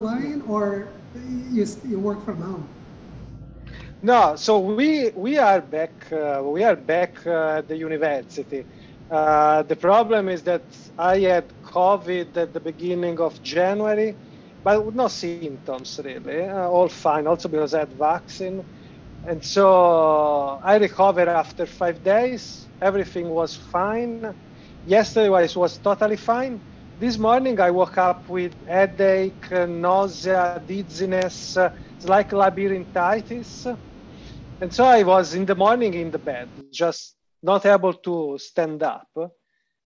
online or you, you work from home? No, so we we are back. Uh, we are back uh, at the university. Uh, the problem is that I had COVID at the beginning of January, but no symptoms really. Uh, all fine. Also because I had vaccine, and so I recovered after five days. Everything was fine. Yesterday was was totally fine. This morning I woke up with headache, nausea, dizziness. it's like labyrinthitis, and so I was in the morning in the bed, just not able to stand up.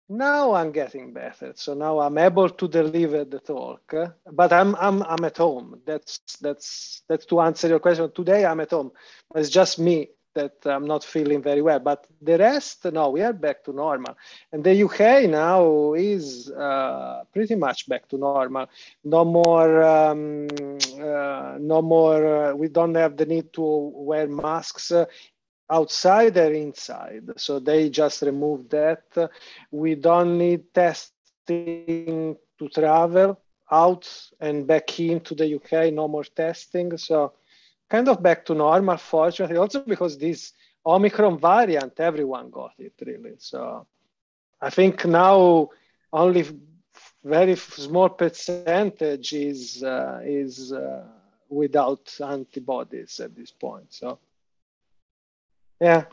Now I'm getting better. So now I'm able to deliver the talk, but I'm, I'm, I'm at home. That's, that's, that's to answer your question. Today I'm at home. It's just me that I'm not feeling very well. But the rest, no, we are back to normal. And the UK now is uh, pretty much back to normal. No more, um, uh, no more. Uh, we don't have the need to wear masks outside or inside. So they just removed that. We don't need testing to travel out and back into the UK, no more testing. So kind of back to normal, fortunately, also because this Omicron variant, everyone got it really. So I think now only very small percentage is, uh, is uh, without antibodies at this point. So yeah.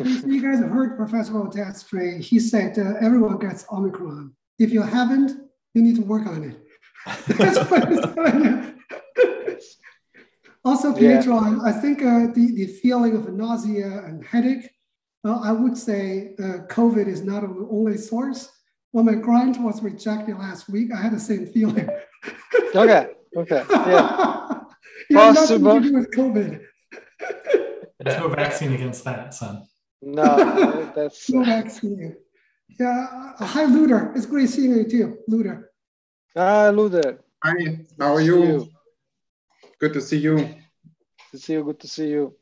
you guys heard Professor Valdastri. He said uh, everyone gets Omicron. If you haven't, you need to work on it. That's what he's Also, Pietro, yeah. I, I, think uh, the, the feeling of nausea and headache, uh, I would say uh, COVID is not the only source. When my grant was rejected last week, I had the same feeling. okay, okay, yeah. Possible. Nothing to do with COVID. There's no vaccine against that, son. No, that's no vaccine. Yeah. Uh, hi, Luder. It's great seeing you too, Luder. Hi, Luder. Hi. How are you? You? Good to see you. Good to see you. Good to see you.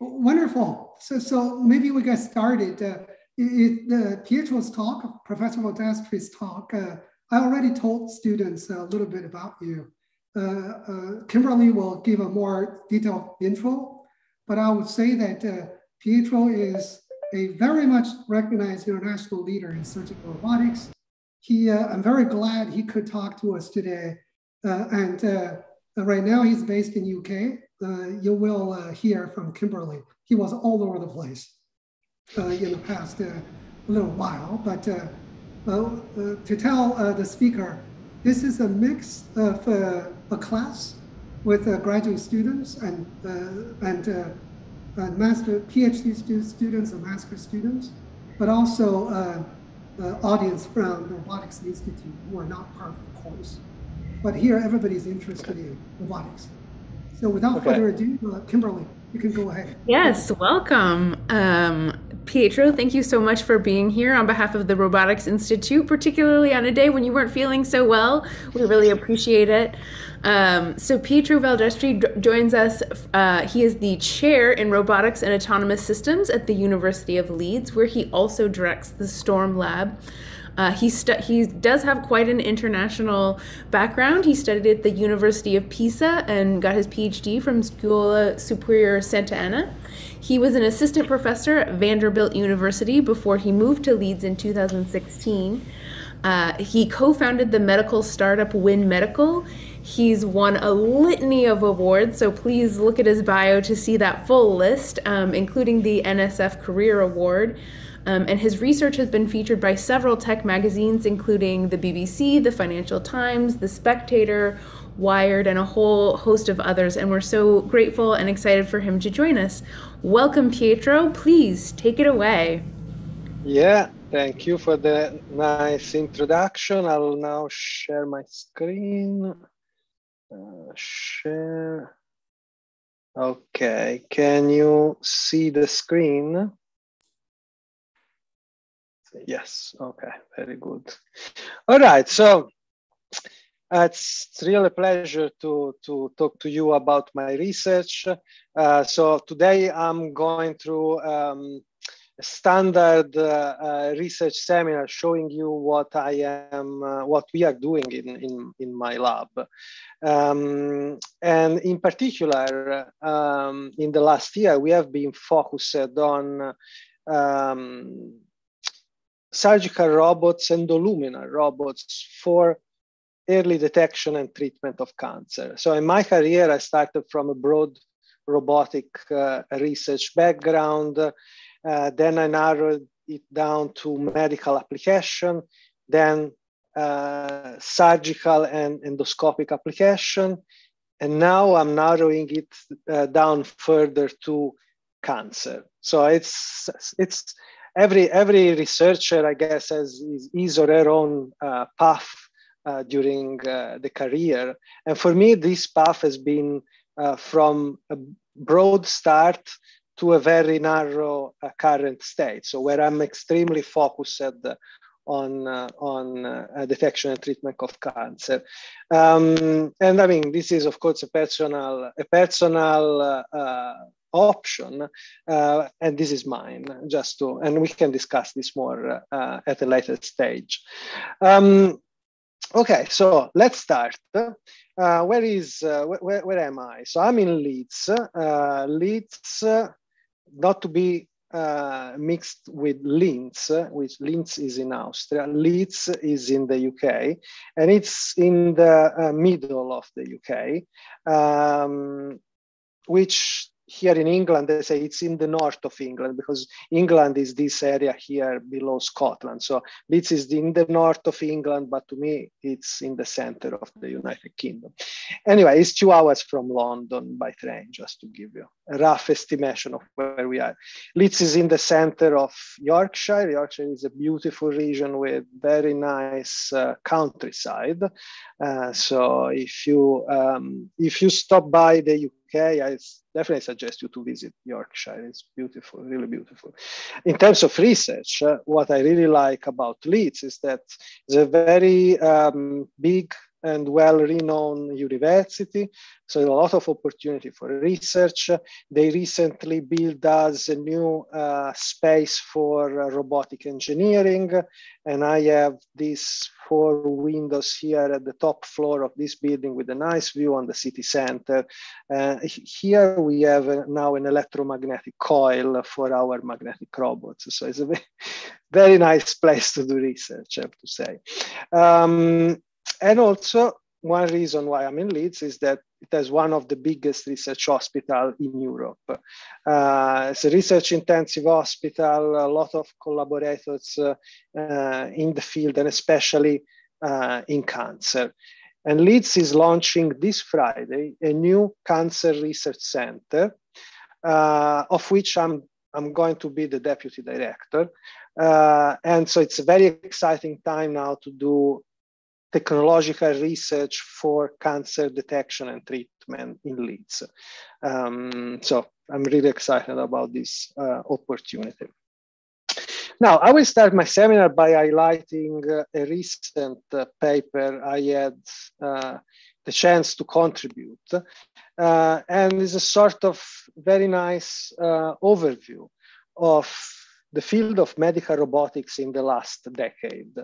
Wonderful. So, so maybe we get started. Uh, it, uh, Pietro's talk, Professor Valdastri's talk, uh, I already told students a little bit about you. Uh, uh, Kimberly will give a more detailed intro but I would say that uh, Pietro is a very much recognized international leader in surgical robotics. He, uh, I'm very glad he could talk to us today. Uh, and uh, right now he's based in UK. Uh, you will uh, hear from Kimberly. He was all over the place in the past little while. But to tell the speaker, this is a mix of a class with uh, graduate students and, uh, and uh, master PhD stu students and master students, but also audience from the Robotics Institute who are not part of the course. But here, everybody's interested in robotics. So without okay. further ado, uh, Kimberly, you can go ahead. Yes, welcome. Um, Pietro, thank you so much for being here on behalf of the Robotics Institute, particularly on a day when you weren't feeling so well. We really appreciate it. Um, so Pietro Valdastri joins us. Uh, he is the chair in robotics and autonomous systems at the University of Leeds, where he also directs the Storm Lab. Uh, he stu- he does have quite an international background. He studied at the University of Pisa and got his PhD from Scuola Superiore Santa Anna. He was an assistant professor at Vanderbilt University before he moved to Leeds in 2016. Uh, he co founded the medical startup Win Medical. He's won a litany of awards, so please look at his bio to see that full list, um, including the NSF Career Award. Um, and his research has been featured by several tech magazines, including the BBC, the Financial Times, The Spectator, Wired, and a whole host of others. And we're so grateful and excited for him to join us. Welcome, Pietro. Please take it away. Yeah, thank you for the nice introduction. I'll now share my screen. Uh, share. Okay, can you see the screen? Yes, okay, very good. All right, so uh, it's really a pleasure to, to talk to you about my research. Uh, so today I'm going through um, standard uh, uh, research seminar showing you what I am, uh, what we are doing in, in, in my lab. Um, and in particular, um, in the last year, we have been focused on um, surgical robots and Endoluminal robots for early detection and treatment of cancer. So in my career, I started from a broad robotic uh, research background. Uh, then I narrowed it down to medical application, then uh, surgical and endoscopic application. And now I'm narrowing it uh, down further to cancer. So it's, it's every, every researcher, I guess, has his, or her own uh, path uh, during uh, the career. And for me, this path has been from a broad start to a very narrow uh, current state. So where I'm extremely focused on uh, on uh, detection and treatment of cancer. Um, and I mean, this is of course a personal a personal uh, option, uh, and this is mine. Just to and we can discuss this more uh, at a later stage. Um, okay, so let's start. where is where, where am I? So I'm in Leeds. Leeds not to be uh, mixed with Linz, which Linz is in Austria. Leeds is in the UK, and it's in the uh, middle of the UK, um, which here in England, they say it's in the north of England because England is this area here below Scotland. So Leeds is in the north of England, but to me, it's in the center of the United Kingdom. Anyway, it's two hours from London by train, just to give you rough estimation of where we are. Leeds is in the center of Yorkshire. Yorkshire is a beautiful region with very nice uh, countryside. Uh, so if you um, if you stop by the UK, I definitely suggest you to visit Yorkshire. It's beautiful, really beautiful. In terms of research, uh, what I really like about Leeds is that it's a very um, big and well-renowned university. So a lot of opportunity for research. They recently built us a new uh, space for uh, robotic engineering. And I have these four windows here at the top floor of this building with a nice view on the city center. Uh, here we have uh, now an electromagnetic coil for our magnetic robots. So it's a very, nice place to do research, I have to say. Um, and also, one reason why I'm in Leeds is that it has one of the biggest research hospital in Europe. Uh, it's a research intensive hospital, a lot of collaborators uh, uh, in the field and especially uh, in cancer. And Leeds is launching this Friday a new cancer research center, uh, of which I'm, I'm going to be the deputy director. Uh, and so it's a very exciting time now to do technological research for cancer detection and treatment in Leeds. Um, so I'm really excited about this uh, opportunity. Now, I will start my seminar by highlighting uh, a recent uh, paper I had uh, the chance to contribute. Uh, and it's a sort of very nice uh, overview of the field of medical robotics in the last decade.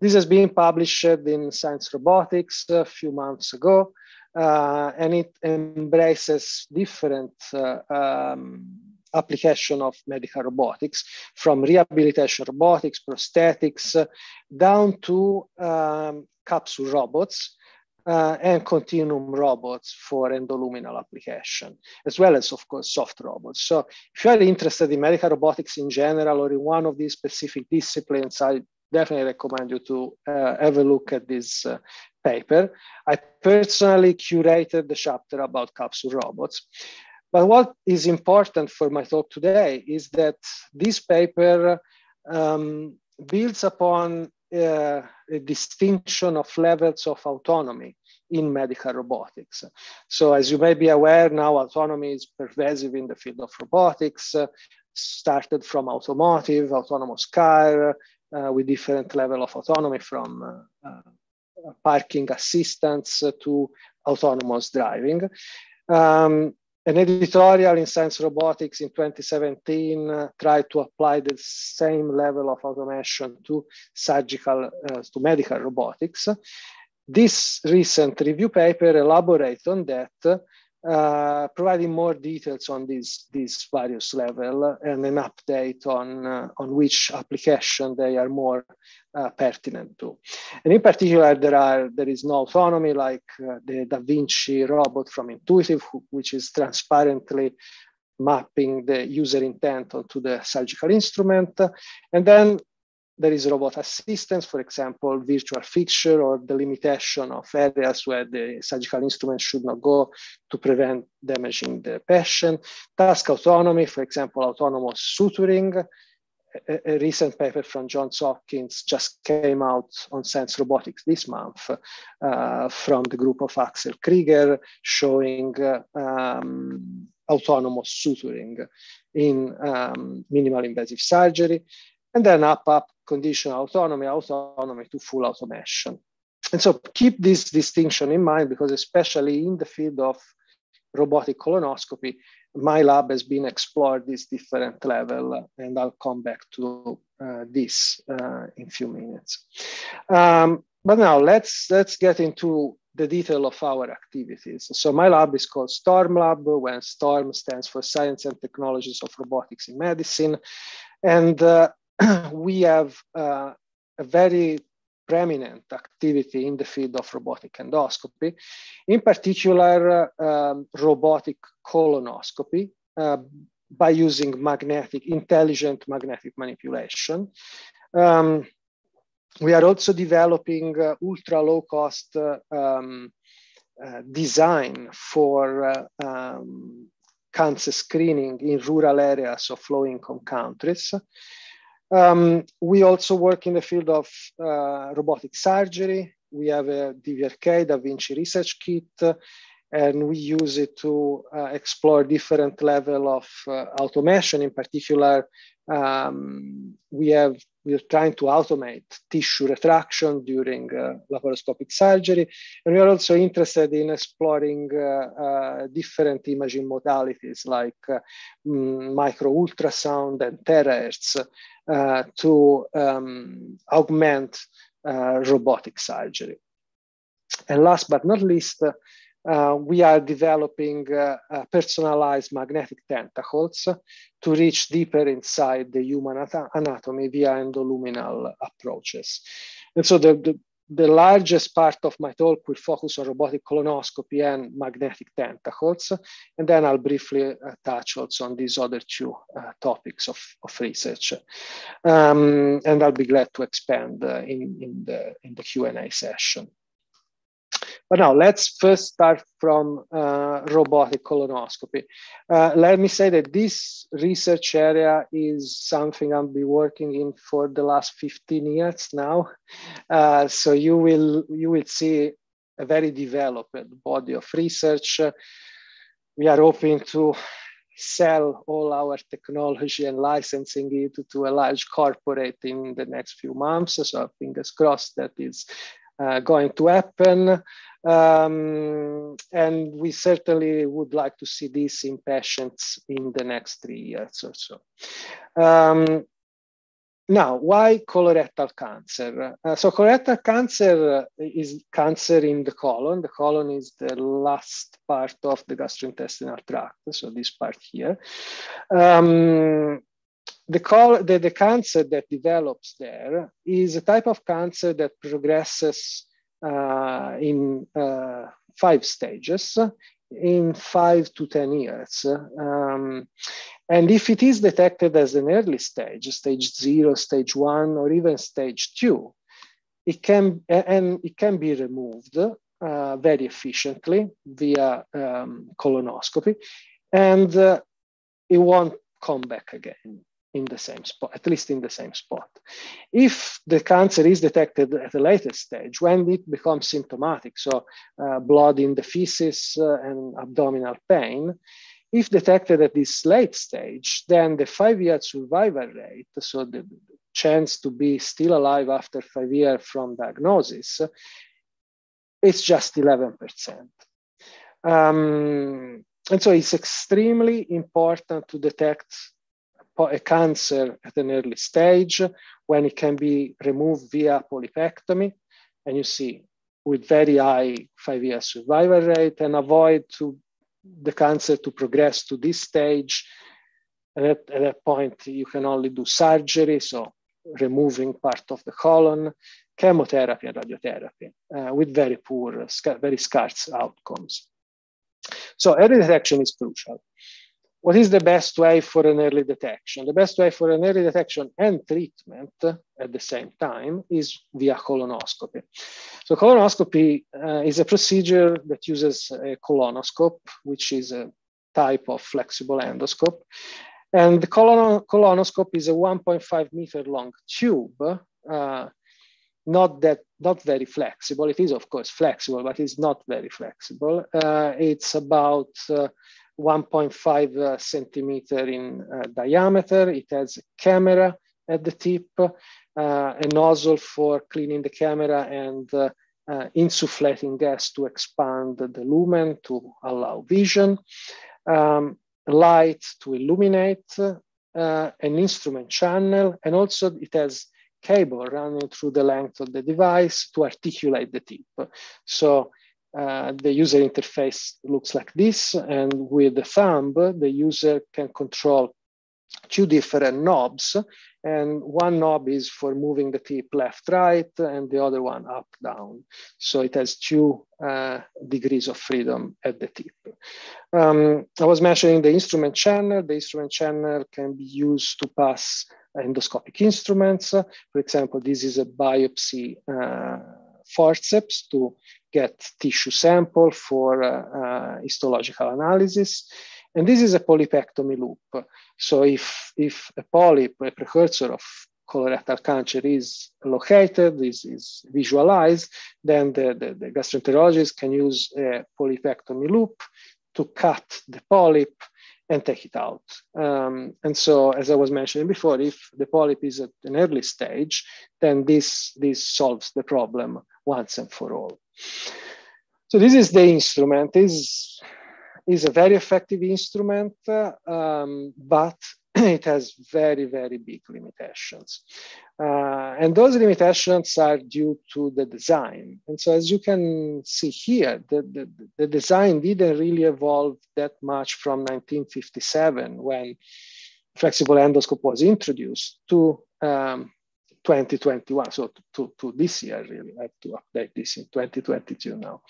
This has been published in Science Robotics a few months ago, uh, and it embraces different uh, um, application of medical robotics, from rehabilitation robotics, prosthetics, uh, down to um, capsule robots, uh, and continuum robots for endoluminal application, as well as, of course, soft robots. So if you are interested in medical robotics in general or in one of these specific disciplines, I definitely recommend you to uh, have a look at this uh, paper. I personally curated the chapter about capsule robots. But what is important for my talk today is that this paper um, builds upon uh, a distinction of levels of autonomy in medical robotics. So as you may be aware now, autonomy is pervasive in the field of robotics, uh, started from automotive, autonomous car, uh, with different level of autonomy from uh, uh parking assistance to autonomous driving. Um, an editorial in Science Robotics in 2017 uh, tried to apply the same level of automation to surgical, uh, to medical robotics. This recent review paper elaborates on that uh, providing more details on these, these various level and an update on, uh, on which application they are more uh, pertinent to. And in particular, there, are, there is no autonomy like uh, the Da Vinci robot from Intuitive, which is transparently mapping the user intent onto the surgical instrument. And then there is robot assistance, for example, virtual fixture or the limitation of areas where the surgical instrument should not go to prevent damaging the patient. Task autonomy, for example, autonomous suturing. A, a recent paper from Johns Hopkins just came out on Science Robotics this month uh, from the group of Axel Krieger showing uh, um, autonomous suturing in um, minimal invasive surgery and then up, up conditional autonomy, autonomy to full automation. And so keep this distinction in mind because especially in the field of robotic colonoscopy, my lab has been explored this different level, and I'll come back to uh, this uh, in a few minutes. Um, but now let's let's get into the detail of our activities. So my lab is called STORM Lab, when STORM stands for Science and Technologies of Robotics in Medicine. And uh, we have uh, a very preeminent activity in the field of robotic endoscopy, in particular um, robotic colonoscopy uh, by using magnetic, intelligent magnetic manipulation. Um, we are also developing uh, ultra low cost uh, um, uh, design for uh, um, cancer screening in rural areas of low income countries. Um, we also work in the field of uh, robotic surgery. We have a DVRK, Da Vinci Research Kit, and we use it to uh, explore different level of uh, automation. In particular, um, we have we are trying to automate tissue retraction during uh, laparoscopic surgery, and we are also interested in exploring uh, uh, different imaging modalities like mm, micro ultrasound and terahertz uh, to um, augment uh, robotic surgery. And last but not least, uh, we are developing uh, uh, personalized magnetic tentacles to reach deeper inside the human anatomy via endoluminal approaches. And so the, the, the largest part of my talk will focus on robotic colonoscopy and magnetic tentacles. And then I'll briefly uh, touch also on these other two uh, topics of, of research. Um, and I'll be glad to expand in, in, the, in the Q&A session. But now let's first start from uh, robotic colonoscopy. Uh, let me say that this research area is something I've been working in for the last 15 years now. Uh, so you will, you will see a very developed body of research. we are hoping to sell all our technology and licensing it to a large corporate in the next few months. So fingers crossed that is uh, going to happen. Um, and we certainly would like to see this in patients in the next three years or so. Um, now, why colorectal cancer? Uh, so colorectal cancer is cancer in the colon. The colon is the last part of the gastrointestinal tract, so this part here. Um, the, col- the, the cancer that develops there is a type of cancer that progresses in uh, five stages in five to 10 years. Um, and if it is detected as an early stage, stage zero, stage one, or even stage two, it can, and it can be removed uh, very efficiently via um, colonoscopy, and uh, it won't come back again in the same spot, at least in the same spot. If the cancer is detected at a later stage, when it becomes symptomatic, so uh, blood in the feces uh, and abdominal pain, if detected at this late stage, then the five-year survival rate, so the chance to be still alive after five years from diagnosis, is just 11%. Um, and so it's extremely important to detect a cancer at an early stage when it can be removed via polypectomy. And you see with very high five-year survival rate and avoid to the cancer to progress to this stage. And at, at that point, you can only do surgery, so removing part of the colon, chemotherapy and radiotherapy uh, with very poor, very scarce outcomes. So early detection is crucial. What is the best way for an early detection? The best way for an early detection and treatment at the same time is via colonoscopy. So colonoscopy uh, is a procedure that uses a colonoscope, which is a type of flexible endoscope. And the colon colonoscope is a 1.5 meter long tube, uh, not that not very flexible. It is of course flexible, but it's not very flexible. Uh, it's about uh, 1.5 uh, centimeter in uh, diameter. It has a camera at the tip, uh, a nozzle for cleaning the camera and insufflating gas to expand the lumen to allow vision, um, light to illuminate, uh, an instrument channel, and also it has cable running through the length of the device to articulate the tip. So uh, the user interface looks like this. And with the thumb, the user can control two different knobs. And one knob is for moving the tip left, right, and the other one up, down. So it has two uh, degrees of freedom at the tip. Um, I was mentioning the instrument channel. The instrument channel can be used to pass endoscopic instruments. For example, this is a biopsy uh, forceps to get tissue sample for uh, uh, histological analysis. And this is a polypectomy loop. So if, if a polyp, a precursor of colorectal cancer is located, is, is visualized, then the, the, the gastroenterologist can use a polypectomy loop to cut the polyp and take it out. Um, and so, as I was mentioning before, if the polyp is at an early stage, then this, this solves the problem once and for all. So this is the instrument. This is a very effective instrument, um, but it has very, very big limitations. Uh, and those limitations are due to the design. And so as you can see here, the, the, the design didn't really evolve that much from 1957 when flexible endoscope was introduced to um, 2021, so to, to, this year really, I have to update this in 2022 now.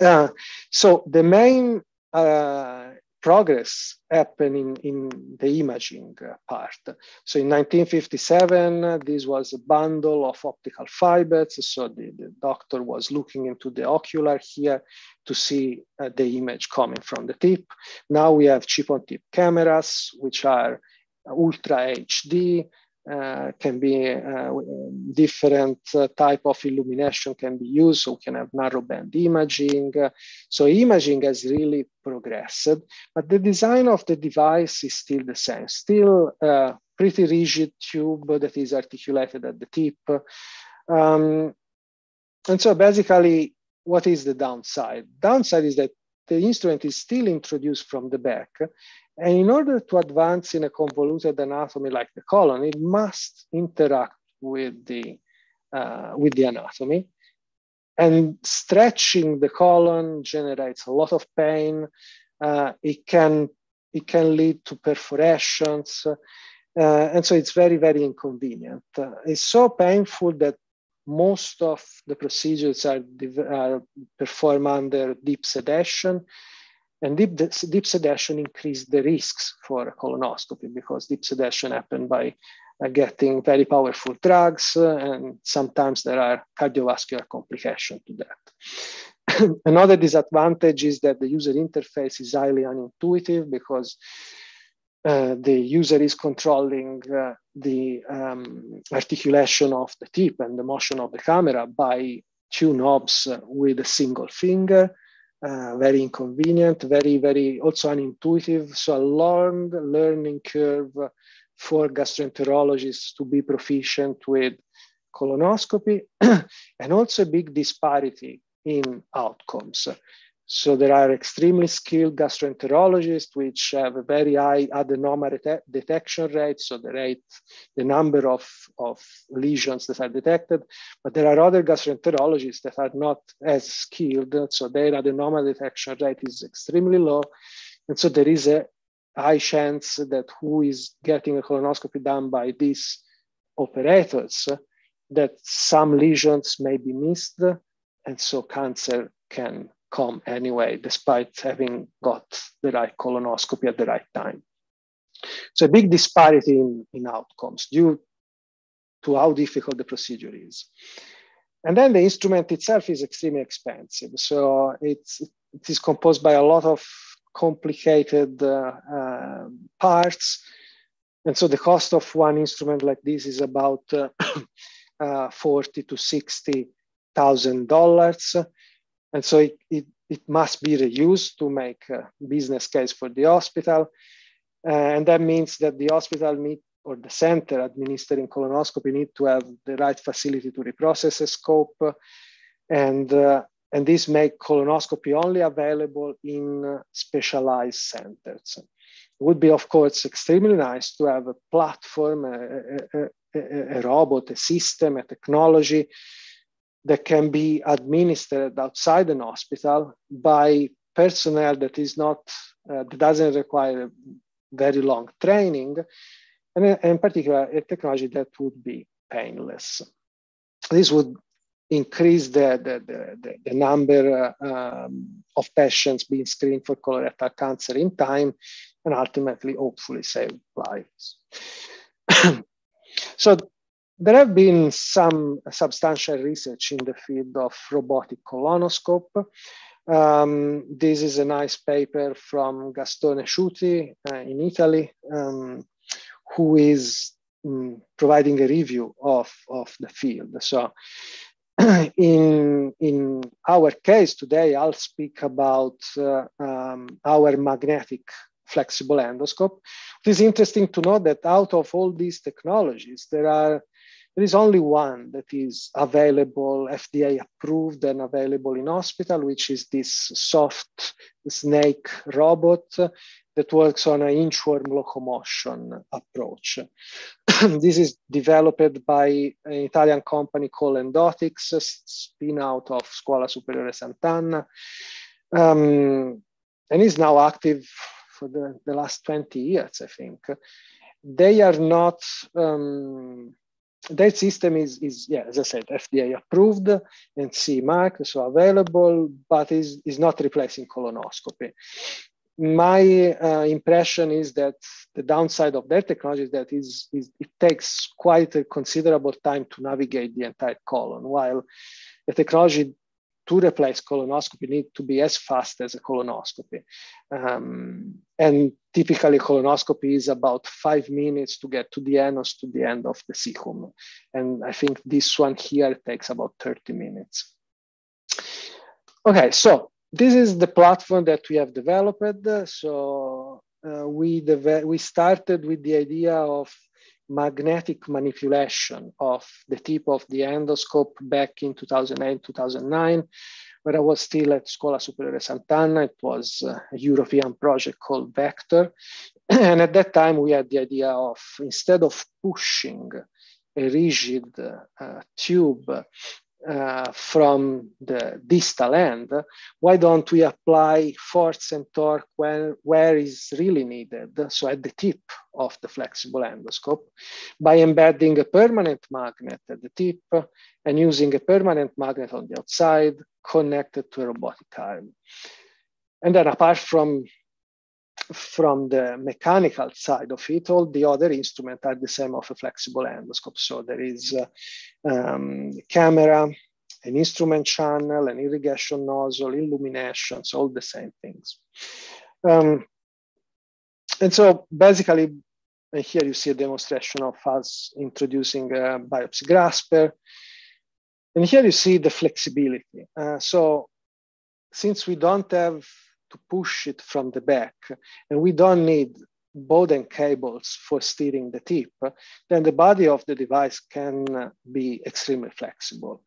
Uh, so the main uh, progress happened in, the imaging part. So in 1957, this was a bundle of optical fibers. So the, the doctor was looking into the ocular here to see uh, the image coming from the tip. Now we have chip-on-tip cameras, which are ultra HD, can be uh, different uh, type of illumination can be used. So we can have narrowband imaging. so imaging has really progressed, but the design of the device is still the same, still a pretty rigid tube that is articulated at the tip. Um, and so basically, what is the downside? Downside is that the instrument is still introduced from the back and in order to advance in a convoluted anatomy like the colon, it must interact with the, uh, with the anatomy. And stretching the colon generates a lot of pain. Uh, it, can, it can lead to perforations. Uh, and so it's very, very inconvenient. Uh, it's so painful that most of the procedures are, are performed under deep sedation and deep, deep sedation increased the risks for colonoscopy because deep sedation happened by uh, getting very powerful drugs, uh, and sometimes there are cardiovascular complications to that. Another disadvantage is that the user interface is highly unintuitive because uh, the user is controlling uh, the um, articulation of the tip and the motion of the camera by two knobs uh, with a single finger uh, very inconvenient, very, very also unintuitive. So a long learning curve for gastroenterologists to be proficient with colonoscopy and also a big disparity in outcomes. So there are extremely skilled gastroenterologists which have a very high adenoma detection rate, so the rate, the number of, of lesions that are detected. But there are other gastroenterologists that are not as skilled, so their adenoma detection rate is extremely low. And so there is a high chance that who is getting a colonoscopy done by these operators, that some lesions may be missed, and so cancer can come anyway, despite having got the right colonoscopy at the right time. So a big disparity in, in outcomes due to how difficult the procedure is. And then the instrument itself is extremely expensive. So it's, it is composed by a lot of complicated uh, uh, parts. And so the cost of one instrument like this is about uh, uh, 40 to 60 thousand dollars and so it, it, it, must be reused to make a business case for the hospital. Uh, and that means that the hospital need or the center administering colonoscopy need to have the right facility to reprocess a scope. And, uh, and this make colonoscopy only available in specialized centers. It would be, of course, extremely nice to have a platform, a, a, a, a robot, a system, a technology that can be administered outside an hospital by personnel that is not uh, that doesn't require very long training and in particular a technology that would be painless. This would increase the, the, the, the number uh, um, of patients being screened for colorectal cancer in time and ultimately hopefully save lives. So there have been some substantial research in the field of robotic colonoscope. Um, this is a nice paper from Gastone Ciuti uh, in Italy, um, who is um, providing a review of, of the field. So in, in our case today, I'll speak about uh, um, our magnetic flexible endoscope. It is interesting to know that out of all these technologies, there are there is only one that is available, FDA approved and available in hospital, which is this soft snake robot that works on an inchworm locomotion approach. this is developed by an Italian company called Endotics, spin out of Scuola Superiore Sant'Anna, um, and is now active for the, the last 20 years, I think. They are not um, that system is, is yeah, as I said, FDA approved and CE marked, so available, but is, is not replacing colonoscopy. My uh, impression is that the downside of that technology is that is, is it takes quite a considerable time to navigate the entire colon, while a technology to replace colonoscopy need to be as fast as a colonoscopy. Um, and typically colonoscopy is about five minutes to get to the anus to the end of the cecum. And I think this one here takes about 30 minutes. Okay, so this is the platform that we have developed. So uh, we, we started with the idea of magnetic manipulation of the tip of the endoscope back in 2008, 2009, where I was still at Scuola Superiore Sant'Anna. It was a European project called Vector. and at that time, we had the idea of instead of pushing a rigid uh, tube uh, from the distal end, why don't we apply force and torque where, where is really needed, so at the tip of the flexible endoscope, by embedding a permanent magnet at the tip and using a permanent magnet on the outside connected to a robotic arm. And then apart from from the mechanical side of it, all the other instruments are the same of a flexible endoscope. So there is um, camera, an instrument channel, an irrigation nozzle, illuminations, all the same things. Um, and so basically, here you see a demonstration of us introducing a biopsy grasper. And here you see the flexibility. Uh, so since we don't have to push it from the back, and we don't need Bowden cables for steering the tip, then the body of the device can be extremely flexible.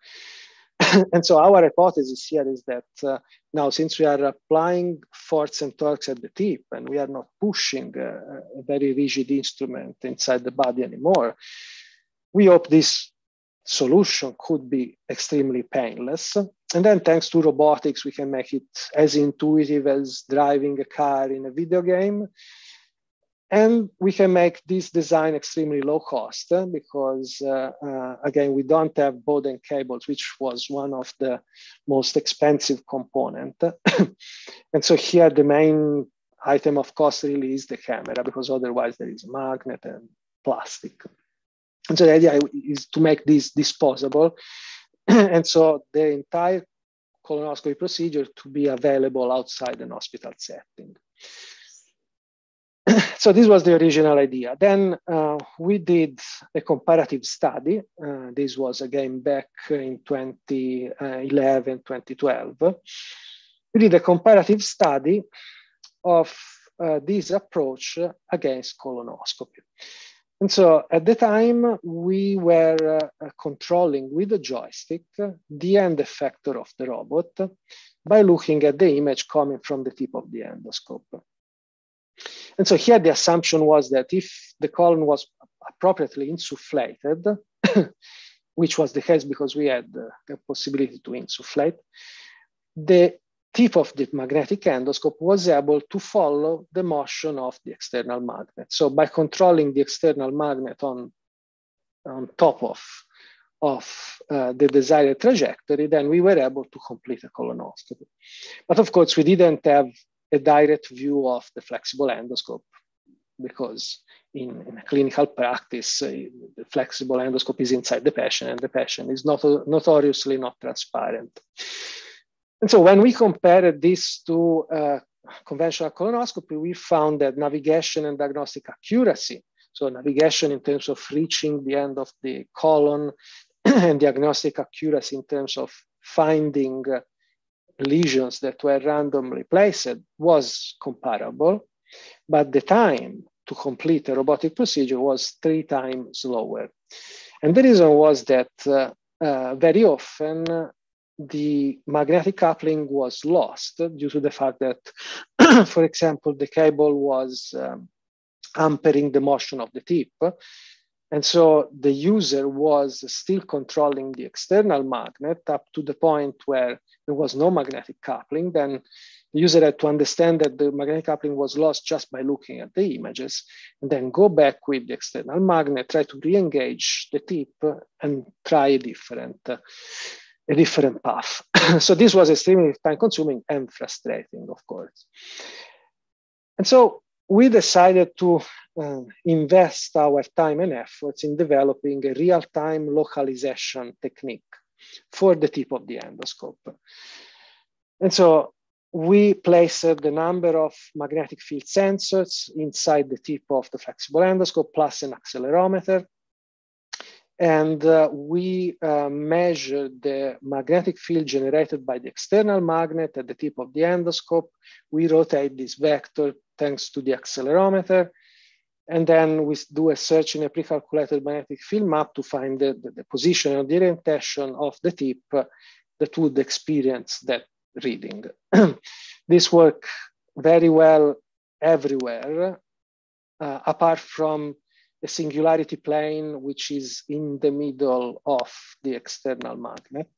and so our hypothesis here is that uh, now, since we are applying force and torques at the tip and we are not pushing a, a very rigid instrument inside the body anymore, we hope this solution could be extremely painless. And then thanks to robotics, we can make it as intuitive as driving a car in a video game. And we can make this design extremely low cost uh, because, uh, uh, again, we don't have Bowden cables, which was one of the most expensive component. and so here the main item of cost really is the camera because otherwise there is a magnet and plastic. And so the idea is to make this disposable. and so the entire colonoscopy procedure to be available outside an hospital setting. so this was the original idea. Then uh, we did a comparative study. Uh, this was again back in 2011, 2012. We did a comparative study of uh, this approach against colonoscopy. And so at the time, we were uh, controlling with the joystick the end effector of the robot by looking at the image coming from the tip of the endoscope. And so here the assumption was that if the colon was appropriately insufflated, which was the case because we had the possibility to insufflate, the tip of the magnetic endoscope was able to follow the motion of the external magnet. So by controlling the external magnet on, on top of, of uh, the desired trajectory, then we were able to complete a colonoscopy. But of course, we didn't have a direct view of the flexible endoscope because in, in clinical practice, uh, the flexible endoscope is inside the patient and the patient is not, notoriously not transparent. And so when we compared this to uh, conventional colonoscopy, we found that navigation and diagnostic accuracy, so navigation in terms of reaching the end of the colon and diagnostic accuracy in terms of finding uh, lesions that were randomly placed was comparable, but the time to complete a robotic procedure was three times lower. And the reason was that uh, uh, very often the magnetic coupling was lost due to the fact that, for example, the cable was um, the motion of the tip. And so the user was still controlling the external magnet up to the point where there was no magnetic coupling. Then the user had to understand that the magnetic coupling was lost just by looking at the images, and then go back with the external magnet, try to re-engage the tip and try a different, uh, a different path. so this was extremely time consuming and frustrating, of course. And so we decided to uh, invest our time and efforts in developing a real-time localization technique for the tip of the endoscope. And so we placed the number of magnetic field sensors inside the tip of the flexible endoscope plus an accelerometer. And uh, we uh, measured the magnetic field generated by the external magnet at the tip of the endoscope. We rotate this vector thanks to the accelerometer. And then we do a search in a pre-calculated magnetic field map to find the, the, the position and the orientation of the tip that would experience that reading. this work very well everywhere, uh, apart from a singularity plane, which is in the middle of the external magnet.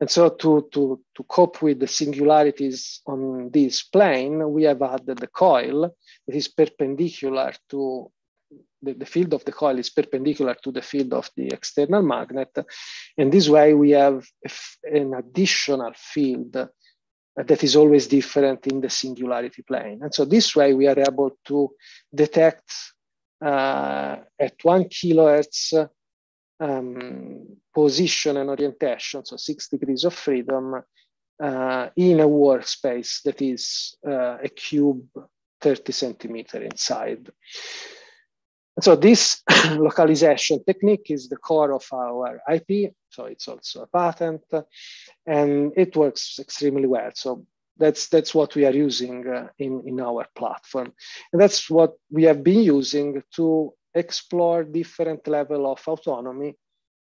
And so to, to, to cope with the singularities on this plane, we have added the coil that is perpendicular to the, the, field of the coil is perpendicular to the field of the external magnet. And this way we have an additional field that is always different in the singularity plane. And so this way we are able to detect at one kilohertz um, position and orientation, so six degrees of freedom, uh, in a workspace that is uh, a cube 30 centimeter inside. And so this localization technique is the core of our IP. So it's also a patent and it works extremely well. So that's, that's what we are using uh, in, in our platform. And that's what we have been using to explore different level of autonomy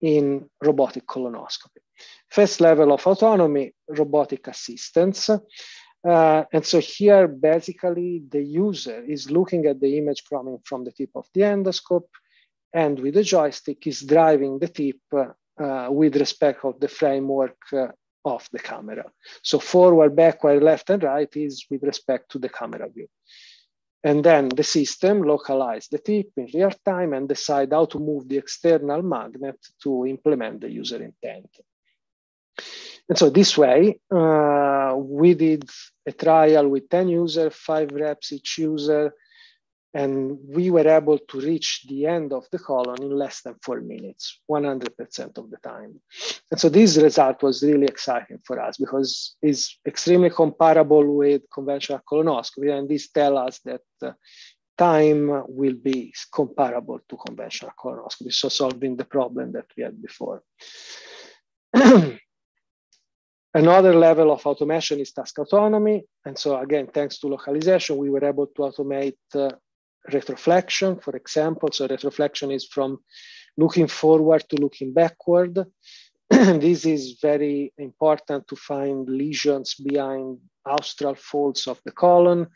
in robotic colonoscopy. First level of autonomy, robotic assistance. Uh, and so here, basically, the user is looking at the image coming from the tip of the endoscope, and with the joystick is driving the tip uh, with respect of the framework uh, of the camera. So forward, backward, left, and right is with respect to the camera view. And then the system localize the tip in real time and decide how to move the external magnet to implement the user intent. And so this way, uh, we did a trial with 10 users, five reps each user, and we were able to reach the end of the colon in less than four minutes, 100% of the time. And so this result was really exciting for us because it's extremely comparable with conventional colonoscopy. And this tells us that uh, time will be comparable to conventional colonoscopy, so solving the problem that we had before. Another level of automation is task autonomy. And so again, thanks to localization, we were able to automate uh, retroflexion, for example. So retroflexion is from looking forward to looking backward. this is very important to find lesions behind haustral folds of the colon,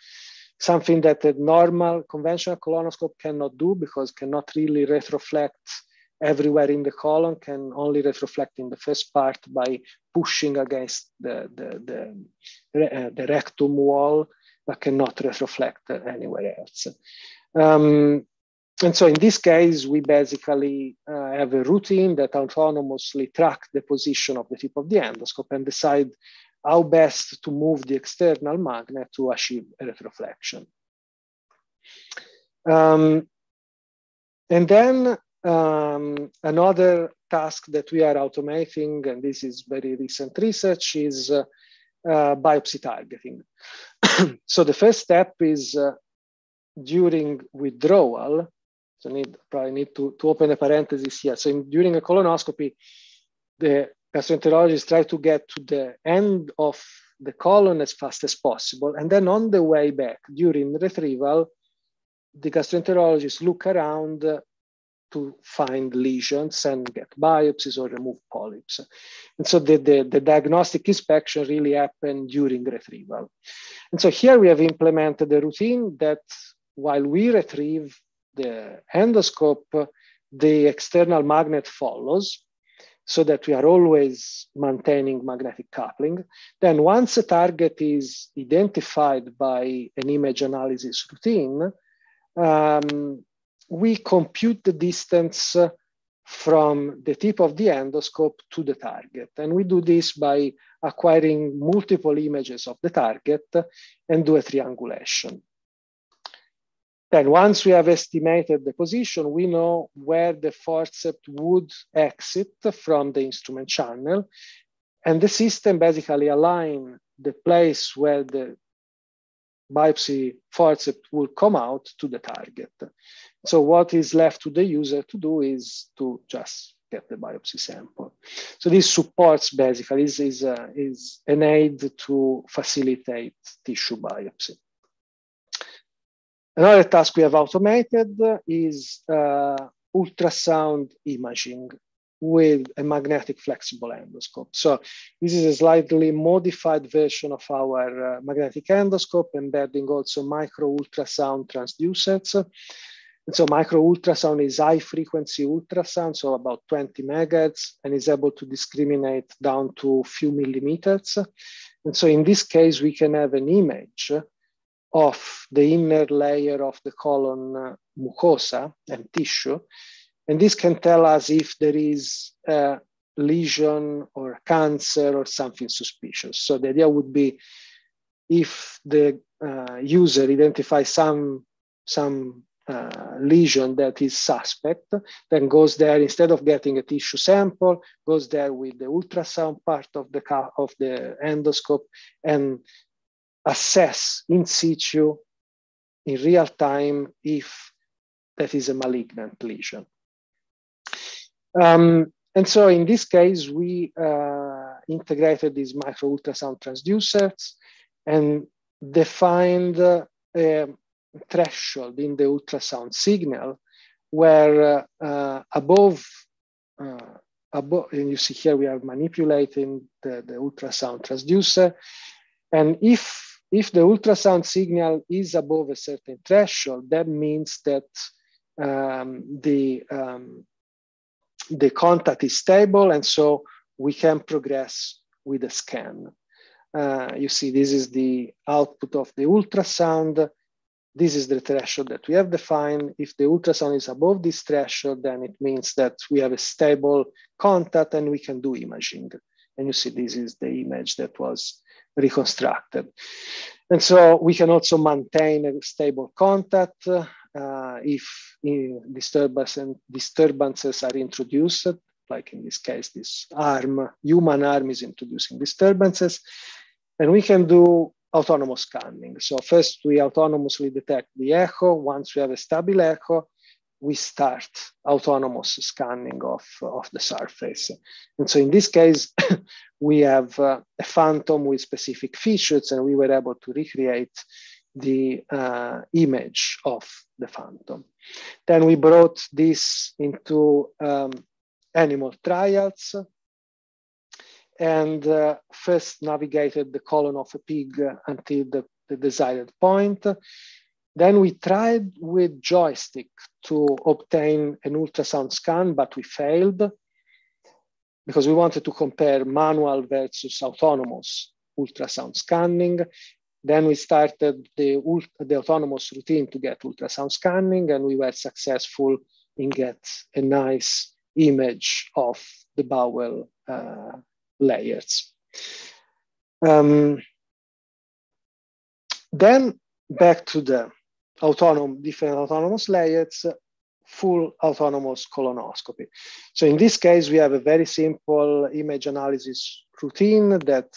something that a normal conventional colonoscope cannot do because cannot really retroflect everywhere in the colon, can only retroflect in the first part by pushing against the, the, the, uh, the rectum wall, but cannot retroflect anywhere else. Um, and so in this case, we basically uh, have a routine that autonomously track the position of the tip of the endoscope and decide how best to move the external magnet to achieve a retroflexion. Um, and then um, another task that we are automating, and this is very recent research, is uh, uh, biopsy targeting. so the first step is uh, during withdrawal, so need probably need to, to open a parenthesis here. So in, during a colonoscopy, the gastroenterologist try to get to the end of the colon as fast as possible. And then on the way back during retrieval, the gastroenterologist look around to find lesions and get biopsies or remove polyps. And so the, the, the, diagnostic inspection really happened during retrieval. And so here we have implemented a routine that while we retrieve the endoscope, the external magnet follows so that we are always maintaining magnetic coupling. Then once a target is identified by an image analysis routine, um, we compute the distance from the tip of the endoscope to the target. And we do this by acquiring multiple images of the target and do a triangulation. Then once we have estimated the position, we know where the forceps would exit from the instrument channel. And the system basically align the place where the biopsy forceps will come out to the target. So what is left to the user to do is to just get the biopsy sample. So this supports basically is, is, uh, is an aid to facilitate tissue biopsy. Another task we have automated is uh, ultrasound imaging with a magnetic flexible endoscope. So this is a slightly modified version of our uh, magnetic endoscope, embedding also micro ultrasound transducers. And so micro ultrasound is high frequency ultrasound, so about 20 megahertz, and is able to discriminate down to a few millimeters. And so in this case, we can have an image of the inner layer of the colon uh, mucosa and tissue. And this can tell us if there is a lesion or cancer or something suspicious. So the idea would be if the uh, user identifies some, some uh, lesion that is suspect, then goes there instead of getting a tissue sample, goes there with the ultrasound part of the of the endoscope and assess in situ in real time if that is a malignant lesion. Um, and so in this case, we uh, integrated these micro ultrasound transducers and defined a threshold in the ultrasound signal where uh, above uh, above, and you see here we are manipulating the, the ultrasound transducer. And if if the ultrasound signal is above a certain threshold, that means that um, the um, the contact is stable, and so we can progress with the scan. Uh, you see, this is the output of the ultrasound. This is the threshold that we have defined. If the ultrasound is above this threshold, then it means that we have a stable contact and we can do imaging. And you see, this is the image that was reconstructed. And so we can also maintain a stable contact uh, if disturbance and disturbances are introduced, like in this case, this arm, human arm is introducing disturbances. And we can do autonomous scanning. So first we autonomously detect the echo. Once we have a stable echo, we start autonomous scanning of, of the surface. And so in this case, we have uh, a phantom with specific features and we were able to recreate the uh, image of the phantom. Then we brought this into um, animal trials and uh, first navigated the colon of a pig until the, the desired point. Then we tried with joystick to obtain an ultrasound scan, but we failed because we wanted to compare manual versus autonomous ultrasound scanning. Then we started the, the autonomous routine to get ultrasound scanning, and we were successful in get a nice image of the bowel uh, layers. Um, then back to the autonomous, different autonomous layers, full autonomous colonoscopy. So in this case, we have a very simple image analysis routine that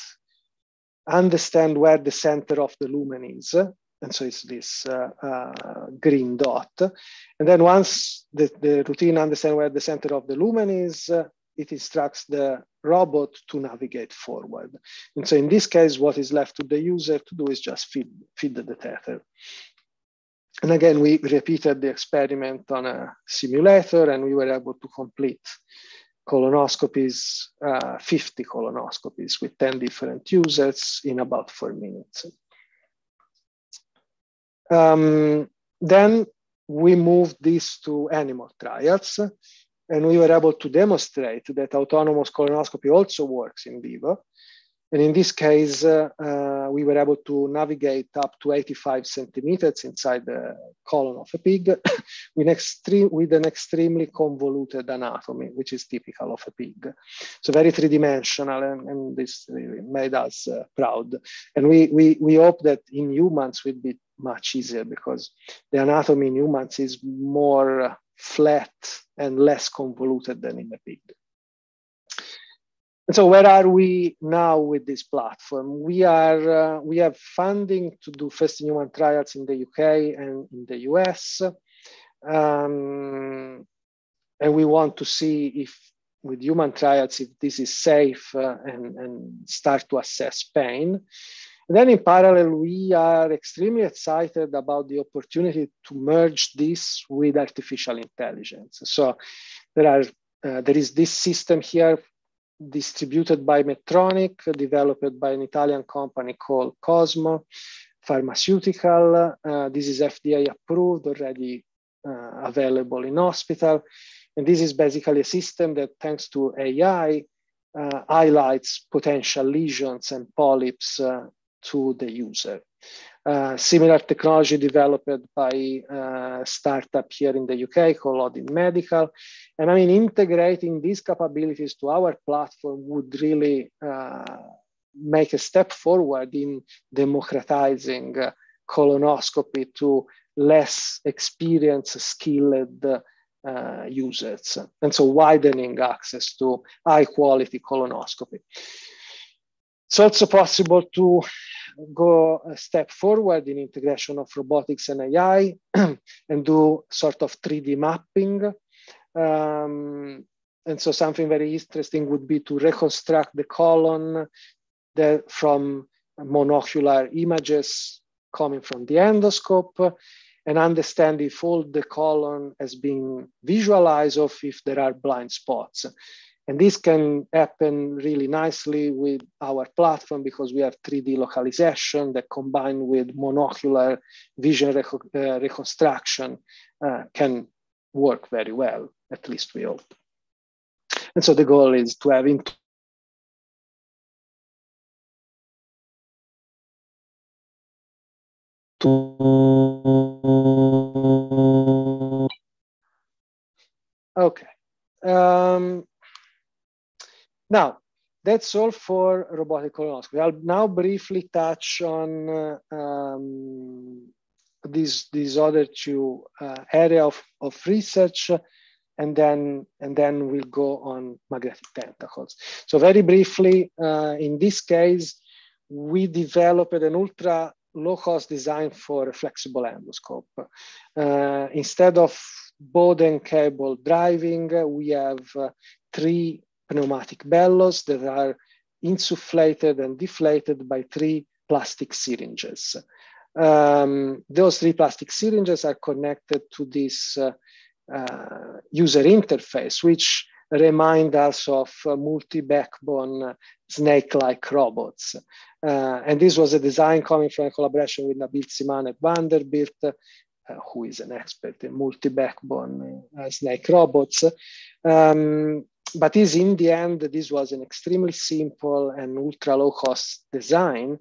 understand where the center of the lumen is. And so it's this uh, uh, green dot. And then once the, the routine understands where the center of the lumen is, uh, it instructs the robot to navigate forward. And so in this case, what is left to the user to do is just feed, feed the tether. And again, we repeated the experiment on a simulator and we were able to complete colonoscopies, uh, 50 colonoscopies with 10 different users in about four minutes. Um, then we moved this to animal trials and we were able to demonstrate that autonomous colonoscopy also works in vivo. And in this case, uh, uh, we were able to navigate up to 85 centimeters inside the colon of a pig with, extreme, with an extremely convoluted anatomy, which is typical of a pig. So very three-dimensional, and, and, this really made us uh, proud. And we, we, we hope that in humans will be much easier because the anatomy in humans is more flat and less convoluted than in a pig. So where are we now with this platform? We are uh, we have funding to do first in human trials in the UK and in the US. Um, and we want to see if with human trials, if this is safe uh, and, and start to assess pain. And then in parallel, we are extremely excited about the opportunity to merge this with artificial intelligence. So there are uh, there is this system here distributed by Medtronic, developed by an Italian company called Cosmo Pharmaceutical. Uh, this is FDA approved, already uh, available in hospital. And this is basically a system that, thanks to AI, uh, highlights potential lesions and polyps uh, to the user. Uh, similar technology developed by a uh, startup here in the UK called Odin Medical. And I mean, integrating these capabilities to our platform would really uh, make a step forward in democratizing uh, colonoscopy to less experienced, skilled users. And so widening access to high quality colonoscopy. It's also possible to go a step forward in integration of robotics and AI and do sort of 3D mapping. Um, and so something very interesting would be to reconstruct the colon that from monocular images coming from the endoscope and understand if all the colon has been visualized or if there are blind spots. And this can happen really nicely with our platform because we have 3D localization that combined with monocular vision rec uh, reconstruction uh, can work very well, at least we hope. And so the goal is to have Okay. Um, now, that's all for robotic colonoscopy. I'll now briefly touch on uh, um, these, these other two uh, area of, of research and then and then we'll go on magnetic tentacles. So very briefly, uh, in this case, we developed an ultra low cost design for a flexible endoscope. Uh, instead of Bowden cable driving, we have uh, three pneumatic bellows that are insufflated and deflated by three plastic syringes. Um, those three plastic syringes are connected to this uh, uh, user interface, which remind us of uh, multi-backbone snake-like robots. Uh, and this was a design coming from a collaboration with Nabil Simaan at Vanderbilt, uh, who is an expert in multi-backbone uh, snake robots. Um, but is in the end, this was an extremely simple and ultra low cost design.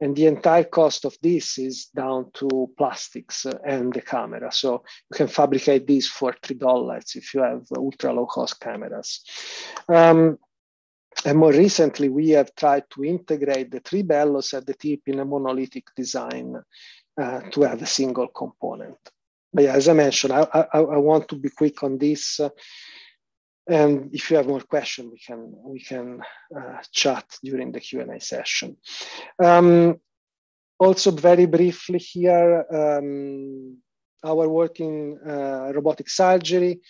And the entire cost of this is down to plastics and the camera. So you can fabricate these for $3 if you have ultra low cost cameras. Um, and more recently, we have tried to integrate the three bellows at the tip in a monolithic design uh, to have a single component. But yeah, as I mentioned, I, I, I want to be quick on this. And if you have more questions, we can we can uh, chat during the Q and A session. Um, also, very briefly here, um, our work in uh, robotic surgery.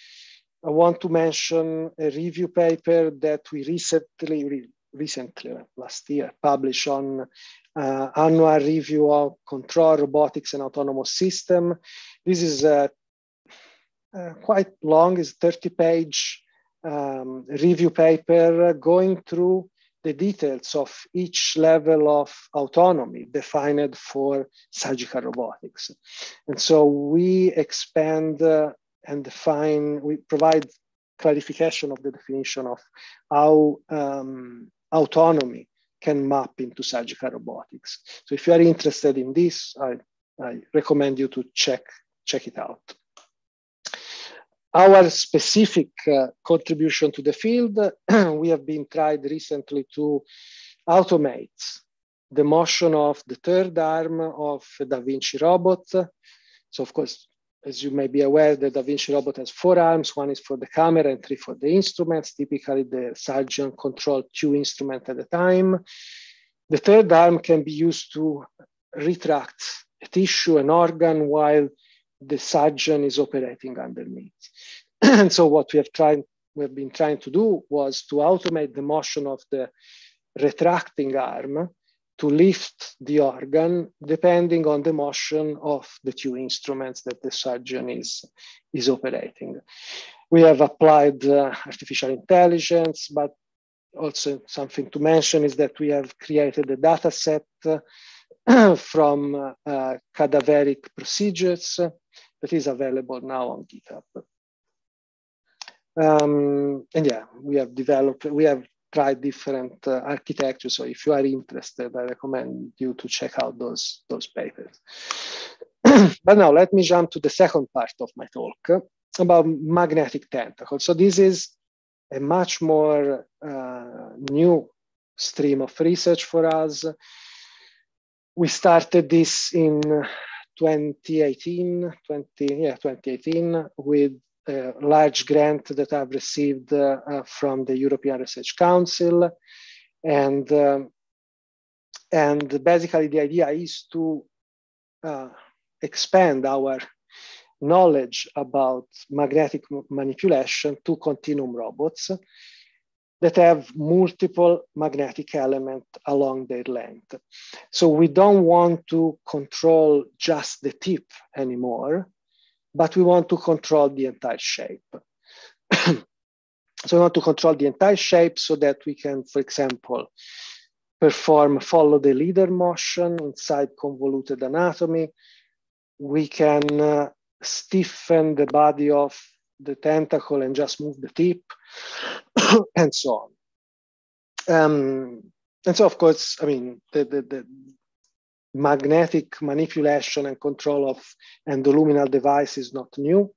I want to mention a review paper that we recently, recently last year, published on uh, annual review of control robotics and autonomous system. This is uh, uh, quite long, it's 30 page um, review paper going through the details of each level of autonomy defined for surgical robotics. And so we expand uh, and define, we provide clarification of the definition of how um, autonomy can map into surgical robotics. So if you are interested in this, I, I recommend you to check, check it out our specific uh, contribution to the field, we have been tried recently to automate the motion of the third arm of Da Vinci robot. So of course, as you may be aware, the Da Vinci robot has four arms. One is for the camera and three for the instruments. Typically, the surgeon controls two instruments at a time. The third arm can be used to retract a tissue, an organ, while the surgeon is operating underneath. and so what we have tried, we've been trying to do was to automate the motion of the retracting arm to lift the organ depending on the motion of the two instruments that the surgeon is, is operating. We have applied uh, artificial intelligence, but also something to mention is that we have created a data set uh, from uh, cadaveric procedures that is available now on GitHub. Um, and yeah, we have developed, we have tried different uh, architectures. So if you are interested, I recommend you to check out those, those papers. but now let me jump to the second part of my talk about magnetic tentacles. So this is a much more uh, new stream of research for us. We started this in 2018, 20, yeah, 2018 with large grant that I've received uh, uh, from the European Research Council. And, um, and basically the idea is to uh, expand our knowledge about magnetic manipulation to continuum robots that have multiple magnetic elements along their length. So we don't want to control just the tip anymore, but we want to control the entire shape. so we want to control the entire shape so that we can, for example, perform follow the leader motion inside convoluted anatomy. We can uh, stiffen the body of the tentacle and just move the tip and so on. Um, and so, of course, I mean, the, the, the, magnetic manipulation and control of endoluminal device is not new.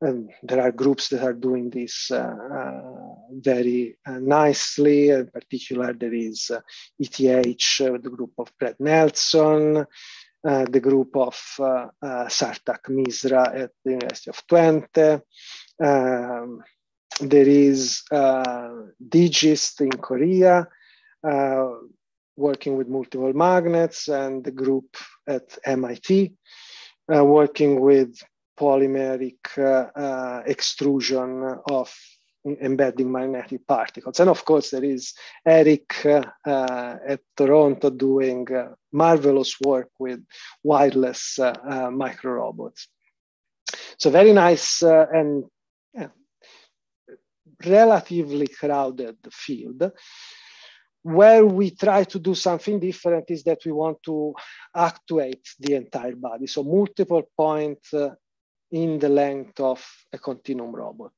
And there are groups that are doing this uh, uh, very uh, nicely. In particular, there is ETH, the group of Brett Nelson, uh, the group of uh, uh, Sarthak Misra at the University of Twente. Um, there is DGIST in Korea, working with multiple magnets, and the group at MIT, working with polymeric extrusion of embedding magnetic particles. And of course, there is Eric uh, at Toronto doing uh, marvelous work with wireless uh, uh micro robots. So very nice uh, and yeah, relatively crowded field. Where we try to do something different is that we want to actuate the entire body. So multiple points uh, in the length of a continuum robot.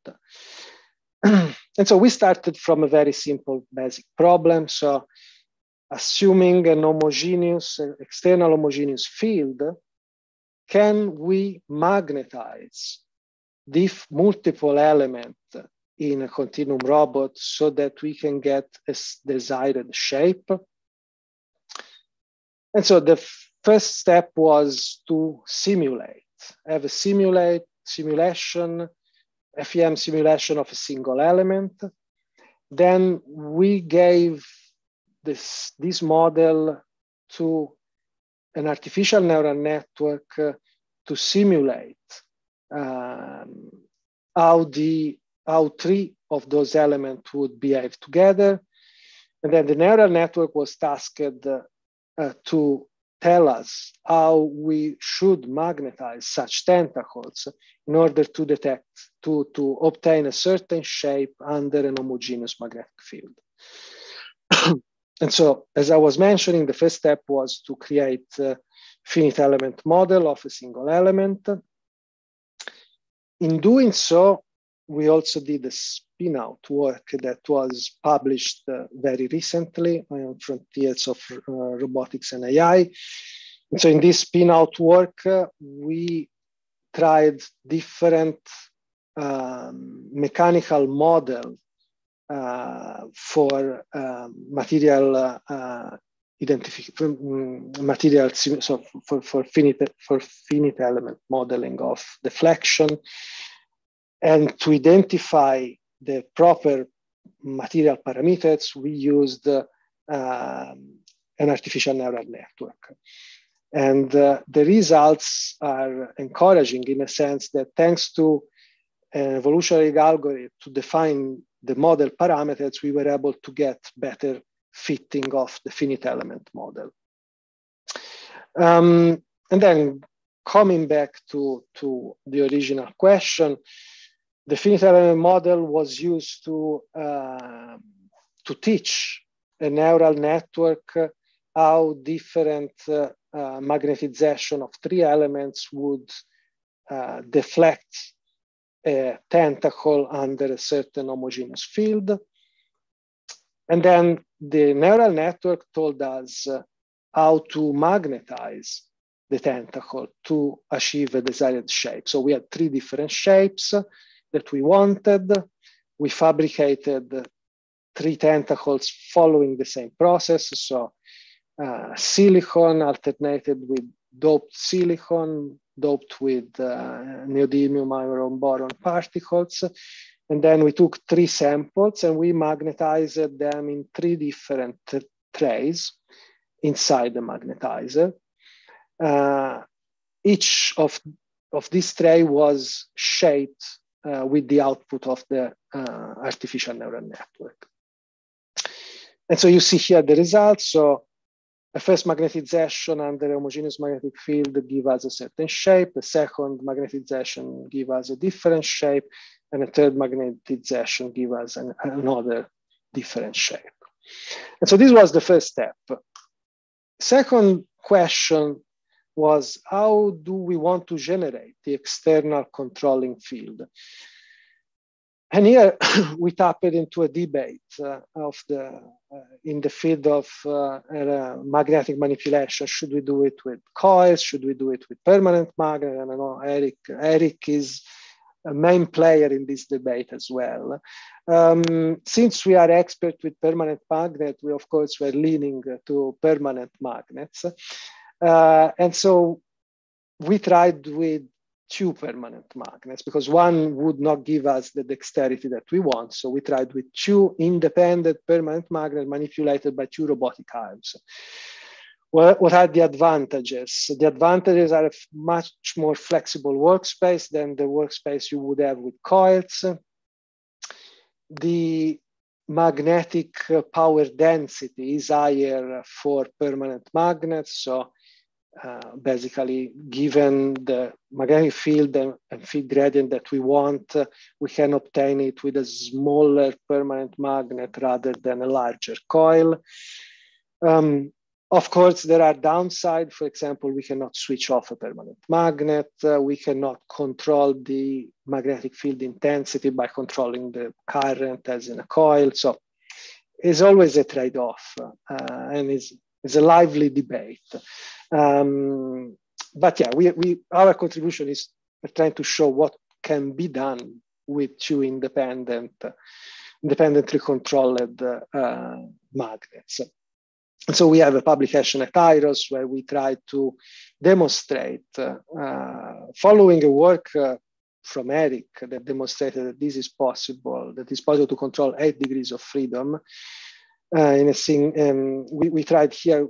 and so we started from a very simple basic problem. So assuming an homogeneous, external homogeneous field, can we magnetize these multiple elements in a continuum robot so that we can get a desired shape? And so the first step was to simulate, have a simulate simulation FEM simulation of a single element. Then we gave this, this model to an artificial neural network uh, to simulate um, how the how three of those elements would behave together. And then the neural network was tasked uh, to tell us how we should magnetize such tentacles in order to detect, to, to obtain a certain shape under an homogeneous magnetic field. and so, as I was mentioning, the first step was to create a finite element model of a single element. In doing so, we also did a spin out work that was published uh, very recently on Frontiers of uh, Robotics and AI. And so, in this spin out work, uh, we tried different um, mechanical model uh, for um, material uh, identification, mm, material so for, for finite for finite element modeling of deflection and to identify the proper material parameters, we used uh, an artificial neural network. And uh, the results are encouraging in a sense that thanks to an evolutionary algorithm to define the model parameters, we were able to get better fitting of the finite element model. Um, and then coming back to, to the original question, the finite element model was used to, uh, to teach a neural network how different uh, uh, magnetization of three elements would uh, deflect a tentacle under a certain homogeneous field. And then the neural network told us how to magnetize the tentacle to achieve a desired shape. So we had three different shapes that we wanted. We fabricated three tentacles following the same process. So uh, silicon alternated with doped silicon, doped with uh, neodymium iron boron particles. And then we took three samples and we magnetized them in three different trays inside the magnetizer. Uh, each of, of this tray was shaped uh, with the output of the uh, artificial neural network. And so you see here the results. So a first magnetization under a homogeneous magnetic field give us a certain shape. The second magnetization give us a different shape. and a third magnetization give us an, another different shape. And so this was the first step. Second question was how do we want to generate the external controlling field? And here we tapped into a debate uh, of the uh, in the field of uh, uh, magnetic manipulation. Should we do it with coils? Should we do it with permanent magnet? And I know Eric Eric is a main player in this debate as well. Um, since we are expert with permanent magnet, we of course were leaning to permanent magnets. Uh, and so we tried with two permanent magnets because one would not give us the dexterity that we want. So we tried with two independent permanent magnets manipulated by two robotic arms. What are the advantages? The advantages are a much more flexible workspace than the workspace you would have with coils. The magnetic power density is higher for permanent magnets. So uh, basically, given the magnetic field and, and, field gradient that we want, uh, we can obtain it with a smaller permanent magnet rather than a larger coil. Um, of course, there are downsides. For example, we cannot switch off a permanent magnet. Uh, we cannot control the magnetic field intensity by controlling the current as in a coil. So it's always a trade-off uh, and it's, it's a lively debate. Um, but yeah, we, we our contribution is trying to show what can be done with two independent, independently controlled uh, magnets. And so we have a publication at IROS where we try to demonstrate, uh, following a work uh, from Eric that demonstrated that this is possible, that it's possible to control eight degrees of freedom. Uh, in a thing, um, we, we tried here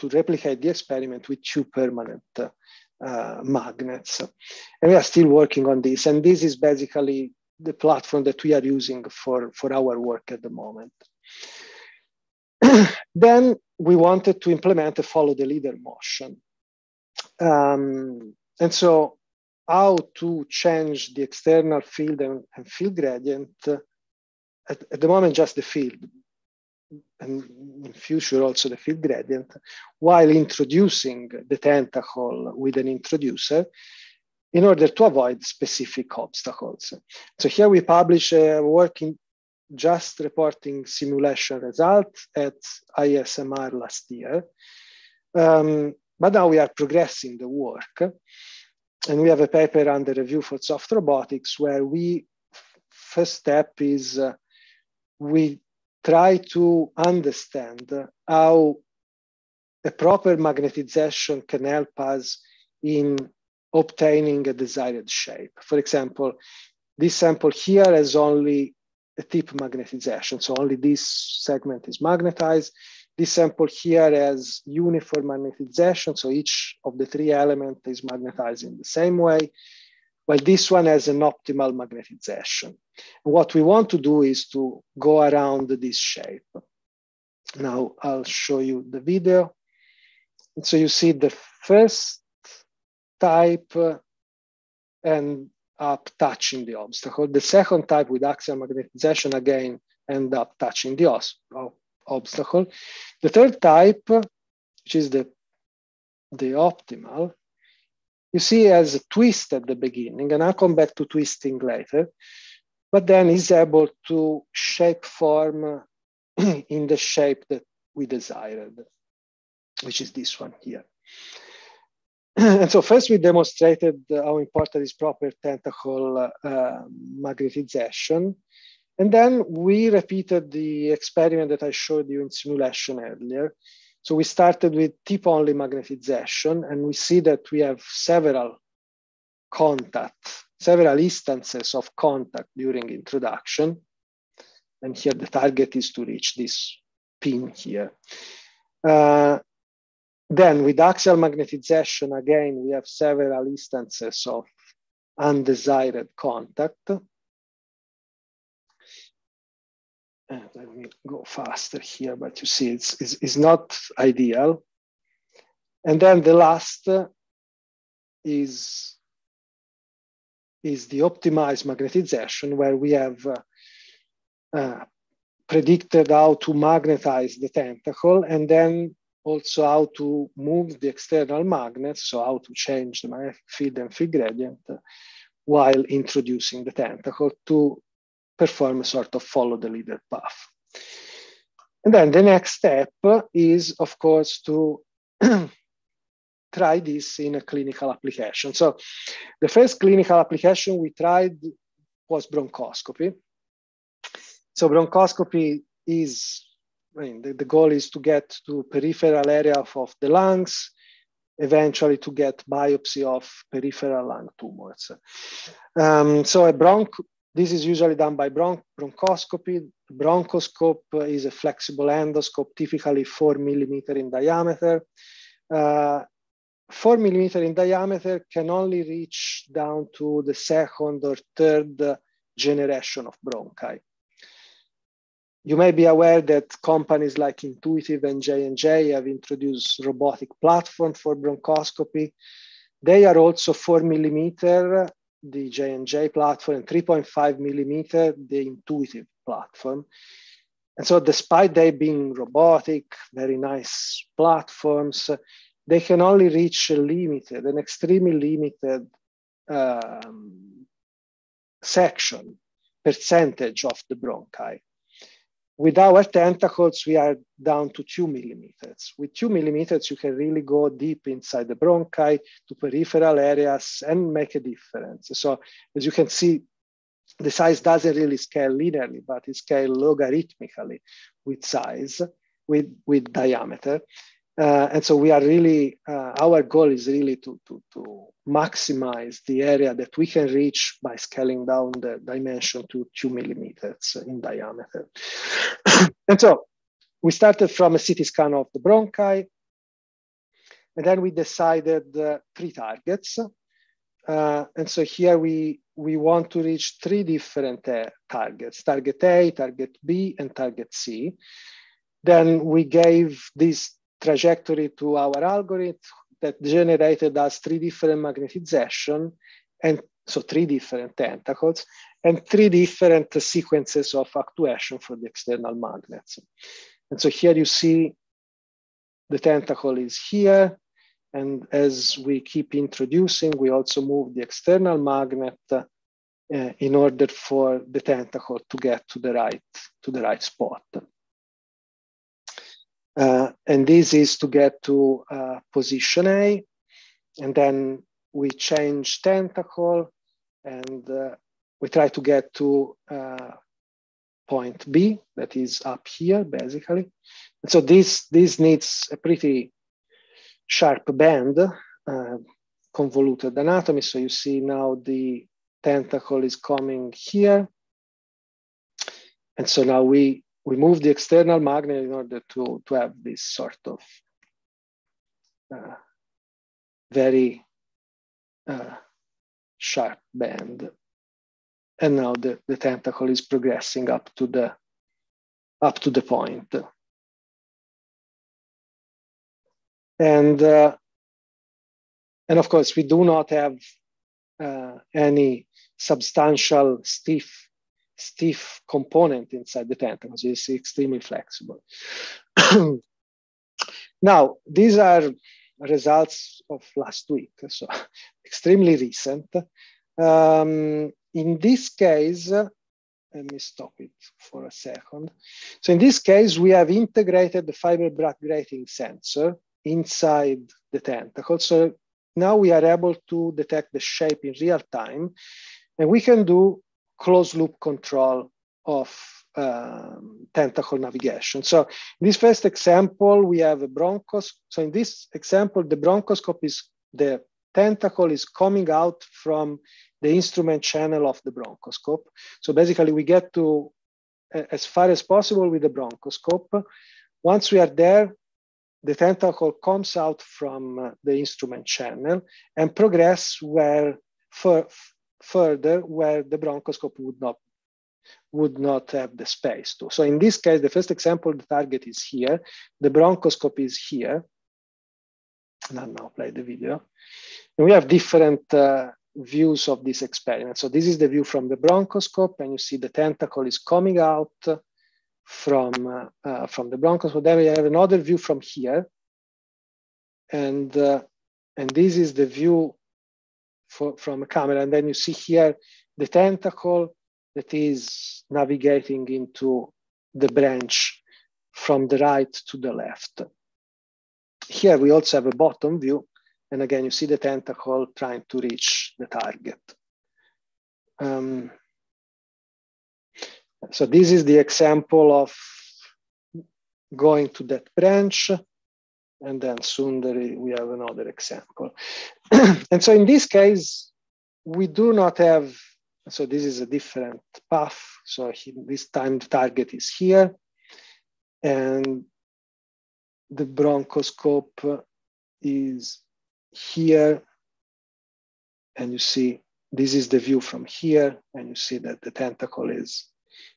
to replicate the experiment with two permanent uh, magnets. And we are still working on this. And this is basically the platform that we are using for, for our work at the moment. then we wanted to implement a follow the leader motion. Um, and so how to change the external field and, and field gradient, uh, at, at, the moment just the field, and in future also the field gradient, while introducing the tentacle with an introducer in order to avoid specific obstacles. So here we publish a work in just reporting simulation results at ISMR last year. Um, but now we are progressing the work. And we have a paper under review for soft robotics where we, first step is uh, we try to understand how a proper magnetization can help us in obtaining a desired shape. For example, this sample here has only a tip magnetization, so only this segment is magnetized. This sample here has uniform magnetization, so each of the three elements is magnetized in the same way. while this one has an optimal magnetization. What we want to do is to go around this shape. Now I'll show you the video. And so you see the first type uh, and up touching the obstacle. The second type with axial magnetization again end up touching the obstacle. The third type, which is the, the optimal, you see as a twist at the beginning, and I'll come back to twisting later, but then is able to shape form in the shape that we desired, which is this one here. and so first we demonstrated how important is proper tentacle uh, magnetization. And then we repeated the experiment that I showed you in simulation earlier. So we started with tip-only magnetization, and we see that we have several contact, several instances of contact during introduction. And here the target is to reach this pin here. Uh, then with axial magnetization, again, we have several instances of undesired contact. And let me go faster here, but you see it's, it's, it's not ideal. And then the last is is the optimized magnetization where we have uh, uh, predicted how to magnetize the tentacle and then also how to move the external magnets, so how to change the magnetic field and field gradient uh, while introducing the tentacle to perform a sort of follow the leader path. And then the next step is, of course, to try this in a clinical application. So the first clinical application we tried was bronchoscopy. So bronchoscopy is, I mean, the, the goal is to get to peripheral area of, of the lungs, eventually to get biopsy of peripheral lung tumors. Um, so a bronch, this is usually done by bronch bronchoscopy. Bronchoscope is a flexible endoscope, typically four millimeter in diameter. Uh, four millimeter in diameter can only reach down to the second or third generation of bronchi. You may be aware that companies like Intuitive and J&J have introduced robotic platform for bronchoscopy. They are also four millimeter, the J&J platform, and 3.5 millimeter, the Intuitive platform. And so despite they being robotic, very nice platforms, they can only reach a limited, an extremely limited um, section, percentage of the bronchi. With our tentacles, we are down to two millimeters. With two millimeters, you can really go deep inside the bronchi to peripheral areas and make a difference. So as you can see, the size doesn't really scale linearly, but it scales logarithmically with size, with, with diameter. Uh, and so we are really, uh, our goal is really to, to, to maximize the area that we can reach by scaling down the dimension to two millimeters in diameter. and so we started from a CT scan of the bronchi, and then we decided uh, three targets. Uh, and so here we, we want to reach three different uh, targets, target A, target B, and target C. Then we gave these trajectory to our algorithm that generated us three different magnetization and so three different tentacles and three different sequences of actuation for the external magnets. And so here you see the tentacle is here. And as we keep introducing, we also move the external magnet uh, in order for the tentacle to get to the right, to the right spot. Uh, and this is to get to uh, position A. And then we change tentacle and uh, we try to get to point B, that is up here, basically. And so this, this needs a pretty sharp bend, uh, convoluted anatomy. So you see now the tentacle is coming here. And so now we we move the external magnet in order to, to have this sort of uh, very uh, sharp bend. And now the, the tentacle is progressing up to the up to the point. And uh, and of course, we do not have uh, any substantial stiff stiff component inside the tentacles. It's extremely flexible. now, these are results of last week, so extremely recent. Um, in this case, let me stop it for a second. So in this case, we have integrated the fiber Bragg grating sensor inside the tentacle. So now we are able to detect the shape in real time, and we can do closed loop control of um, tentacle navigation. So in this first example, we have a bronchos. So in this example, the bronchoscope is the tentacle is coming out from the instrument channel of the bronchoscope. So basically we get to as far as possible with the bronchoscope. Once we are there, the tentacle comes out from the instrument channel and progress where for, further where the bronchoscope would not would not have the space to. So in this case, the first example, the target is here. The bronchoscope is here. And I'll now play the video. And we have different uh, views of this experiment. So this is the view from the bronchoscope, and you see the tentacle is coming out from, uh, uh, from the bronchoscope. Then we have another view from here. And, uh, and this is the view for, from a camera. And then you see here the tentacle that is navigating into the branch from the right to the left. Here we also have a bottom view. And again, you see the tentacle trying to reach the target. Um, so this is the example of going to that branch. And then soon there, we have another example. and so in this case, we do not have, so this is a different path. So he, this time the target is here. And the bronchoscope is here. And you see, this is the view from here. And you see that the tentacle is,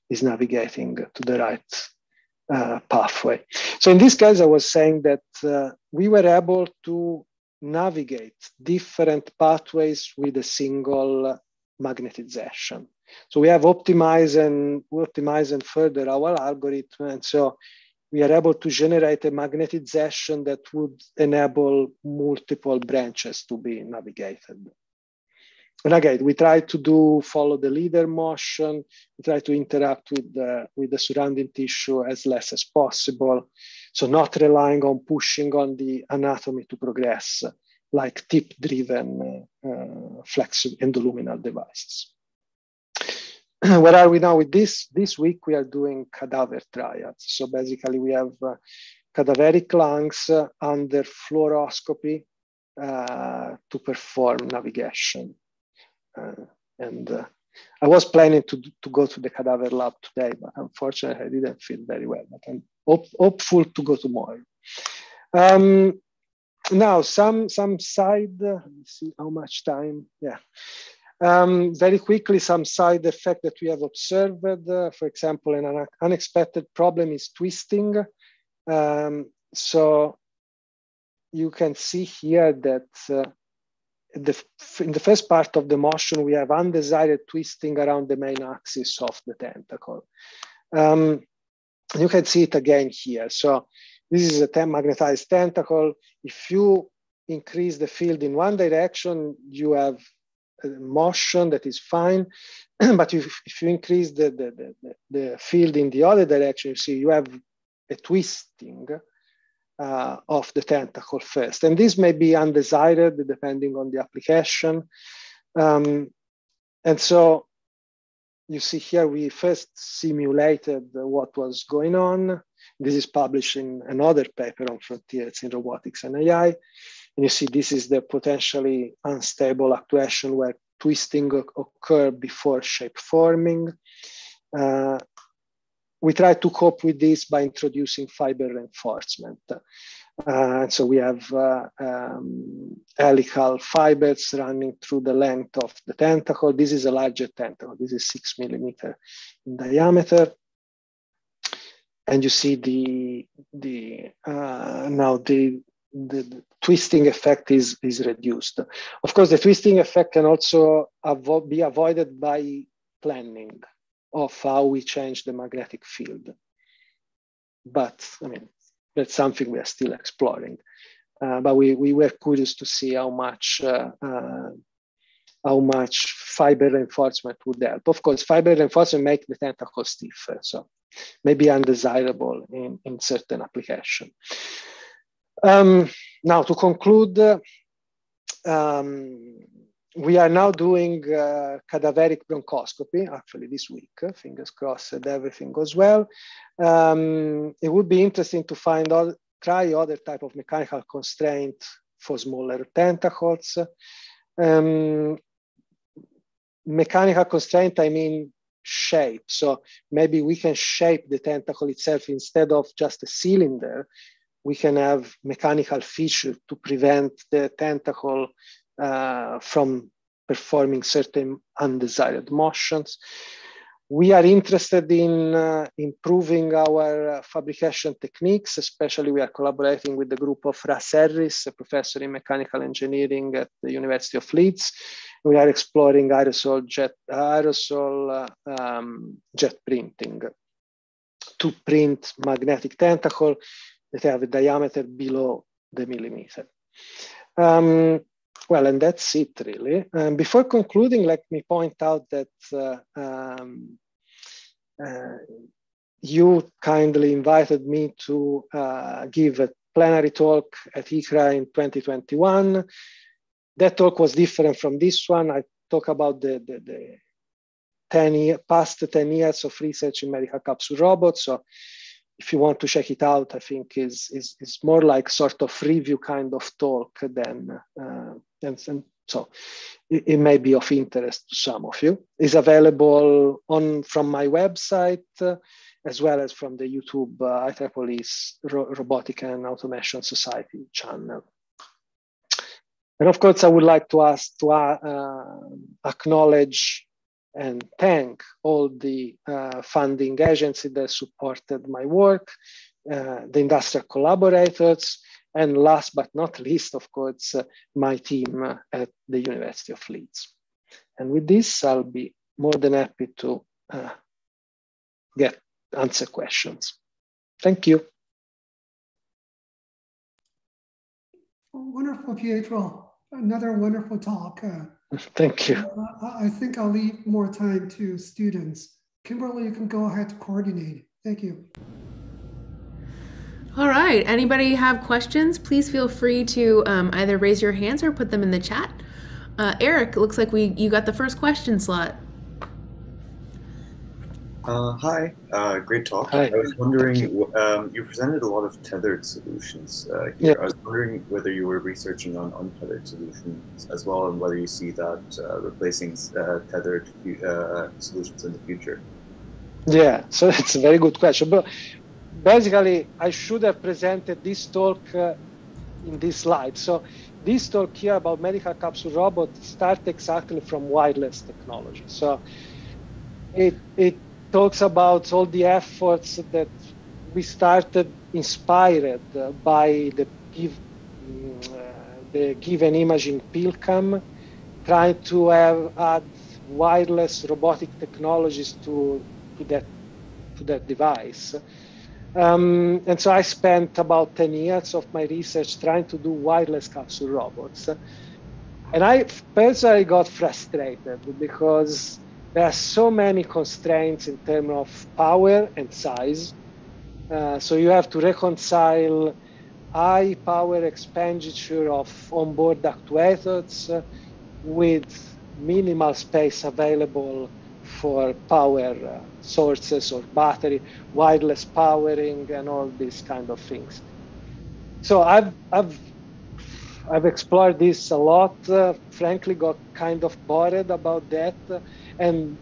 is navigating to the right uh, pathway. So in this case, I was saying that uh, we were able to navigate different pathways with a single magnetization. So we have optimized and optimized and further our algorithm. And so we are able to generate a magnetization that would enable multiple branches to be navigated. And again, we try to do follow the leader motion. We try to interact with the, with the surrounding tissue as less as possible. So not relying on pushing on the anatomy to progress like tip-driven uh, uh, flexible endoluminal devices. where are we now with this? This week we are doing cadaver triads. So basically we have uh, cadaveric lungs uh, under fluoroscopy uh, to perform navigation. Uh, and uh, I was planning to, to go to the cadaver lab today, but unfortunately I didn't feel very well, but I'm hope, hopeful to go tomorrow. Um, now some some side, let me see how much time, yeah. Um, very quickly, some side effect that we have observed, uh, for example, an unexpected problem is twisting. Um, so you can see here that uh, the, in the first part of the motion, we have undesired twisting around the main axis of the tentacle. Um, you can see it again here. So this is a ten magnetized tentacle. If you increase the field in one direction, you have a motion that is fine. but if, if you increase the, the, the, the, field in the other direction, you see you have a twisting uh, of the tentacle first. And this may be undesired depending on the application. Um, and so you see here, we first simulated what was going on. This is published in another paper on frontiers in robotics and AI. And you see this is the potentially unstable actuation where twisting occur before shape forming. Uh, we try to cope with this by introducing fiber reinforcement. Uh, so we have uh, um, helical fibers running through the length of the tentacle. This is a larger tentacle. This is six millimeter in diameter. And you see the, the uh, now the the, the, twisting effect is, is reduced. Of course, the twisting effect can also avo be avoided by planning of how we change the magnetic field. But I mean, that's something we are still exploring. Uh, but we, we were curious to see how much uh, uh, how much fiber reinforcement would help. Of course, fiber reinforcement make the tentacle stiffer, so maybe undesirable in, in certain application. Um, now, to conclude, um, we are now doing uh, cadaveric bronchoscopy, actually this week, fingers crossed everything goes well. Um, it would be interesting to find all, try other type of mechanical constraint for smaller tentacles. Um, mechanical constraint, I mean shape. So maybe we can shape the tentacle itself instead of just a cylinder we can have mechanical feature to prevent the tentacle uh, from performing certain undesired motions. We are interested in uh, improving our uh, fabrication techniques, especially we are collaborating with the group of Russ Harris, a professor in mechanical engineering at the University of Leeds. We are exploring aerosol jet, aerosol uh, um, jet printing to print magnetic tentacle that have a diameter below the millimeter. Um, well, and that's it really. Um, before concluding, let me point out that uh, um, uh, you kindly invited me to uh, give a plenary talk at ICRA in 2021. That talk was different from this one. I talk about the, the, the 10 year, past 10 years of research in medical capsule robots. So if you want to check it out, I think is is, is more like sort of review kind of talk than uh, and, and so it, it, may be of interest to some of you. It's available on from my website uh, as well as from the YouTube uh, IEEE's Ro Robotic and Automation Society channel. And of course, I would like to ask to uh, acknowledge and thank all the uh, funding agencies that supported my work, uh, the industrial collaborators, and last but not least, of course, uh, my team at the University of Leeds. And with this, I'll be more than happy to uh, get answer questions. Thank you. Wonderful, Pietro. Another wonderful talk. Uh, Thank you. I think I'll leave more time to students. Kimberly, you can go ahead to coordinate. Thank you. All right. Anybody have questions? Please feel free to um, either raise your hands or put them in the chat. Uh, Eric, looks like we you got the first question slot. Uh, hi, uh, great talk. Hi. I was wondering, um, you presented a lot of tethered solutions uh, here. Yeah. I was wondering whether you were researching on untethered solutions as well, and whether you see that uh, replacing uh, tethered uh, solutions in the future. Yeah, so it's a very good question. But basically, I should have presented this talk uh, in this slide. So this talk here about medical capsule robot start exactly from wireless technology. So it, it talks about all the efforts that we started inspired uh, by the give mm, uh, the Given Imaging PillCam, trying to have add wireless robotic technologies to, to that to that device. Um, and so I spent about 10 years of my research trying to do wireless capsule robots. And I personally got frustrated because there are so many constraints in terms of power and size. Uh, so you have to reconcile high power expenditure of onboard actuators with minimal space available for power uh, sources or battery, wireless powering, and all these kind of things. So I've, I've, I've explored this a lot, uh, frankly got kind of bored about that and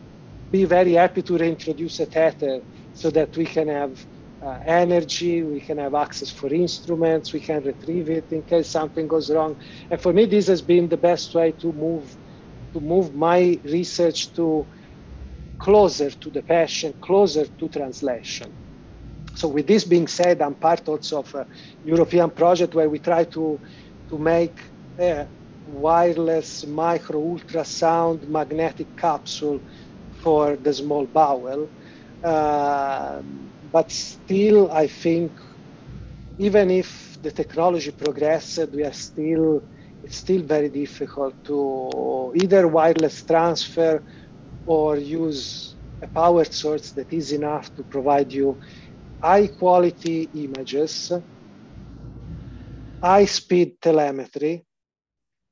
be very happy to reintroduce a tether so that we can have uh, energy, we can have access for instruments, we can retrieve it in case something goes wrong. And for me, this has been the best way to move to move my research to closer to the patient, closer to translation. So with this being said, I'm part also of a European project where we try to, to make a wireless micro ultrasound magnetic capsule for the small bowel. Uh, but still, I think even if the technology progressed, we are still it's still very difficult to either wireless transfer or use a power source that is enough to provide you high quality images, high speed telemetry,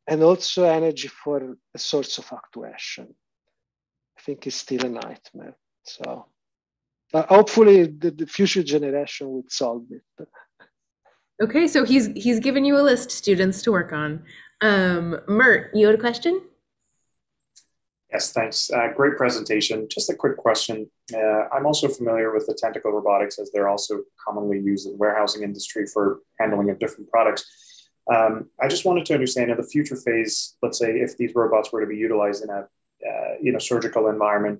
and also energy for a source of actuation. I think it's still a nightmare. So hopefully the, the future generation would solve it. Okay, so he's he's given you a list, students, to work on. Um, Mert, you had a question? Yes, thanks. Uh, great presentation. Just a quick question. Uh, I'm also familiar with the tentacle robotics as they're also commonly used in the warehousing industry for handling of different products. Um, I just wanted to understand in the future phase, let's say if these robots were to be utilized in a uh, you know surgical environment,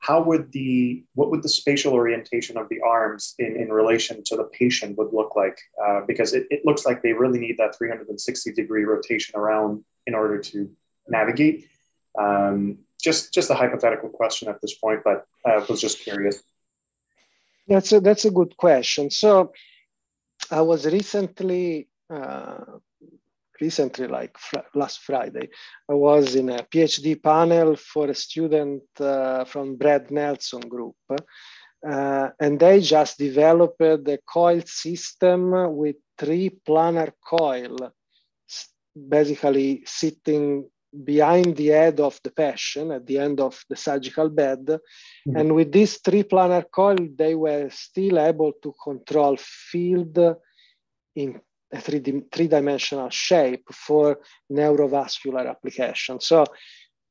how would the what would the spatial orientation of the arms in, in relation to the patient would look like? Uh, because it, it looks like they really need that 360 degree rotation around in order to navigate. Um, just just a hypothetical question at this point, but I was just curious. That's a that's a good question. So I was recently uh, recently like fr- last Friday, I was in a PhD panel for a student uh, from Brad Nelson group. Uh, and they just developed a coil system with three planar coil, basically sitting behind the head of the patient at the end of the surgical bed. Mm-hmm. And with this three planar coil, they were still able to control field in a three, three dimensional shape for neurovascular application. So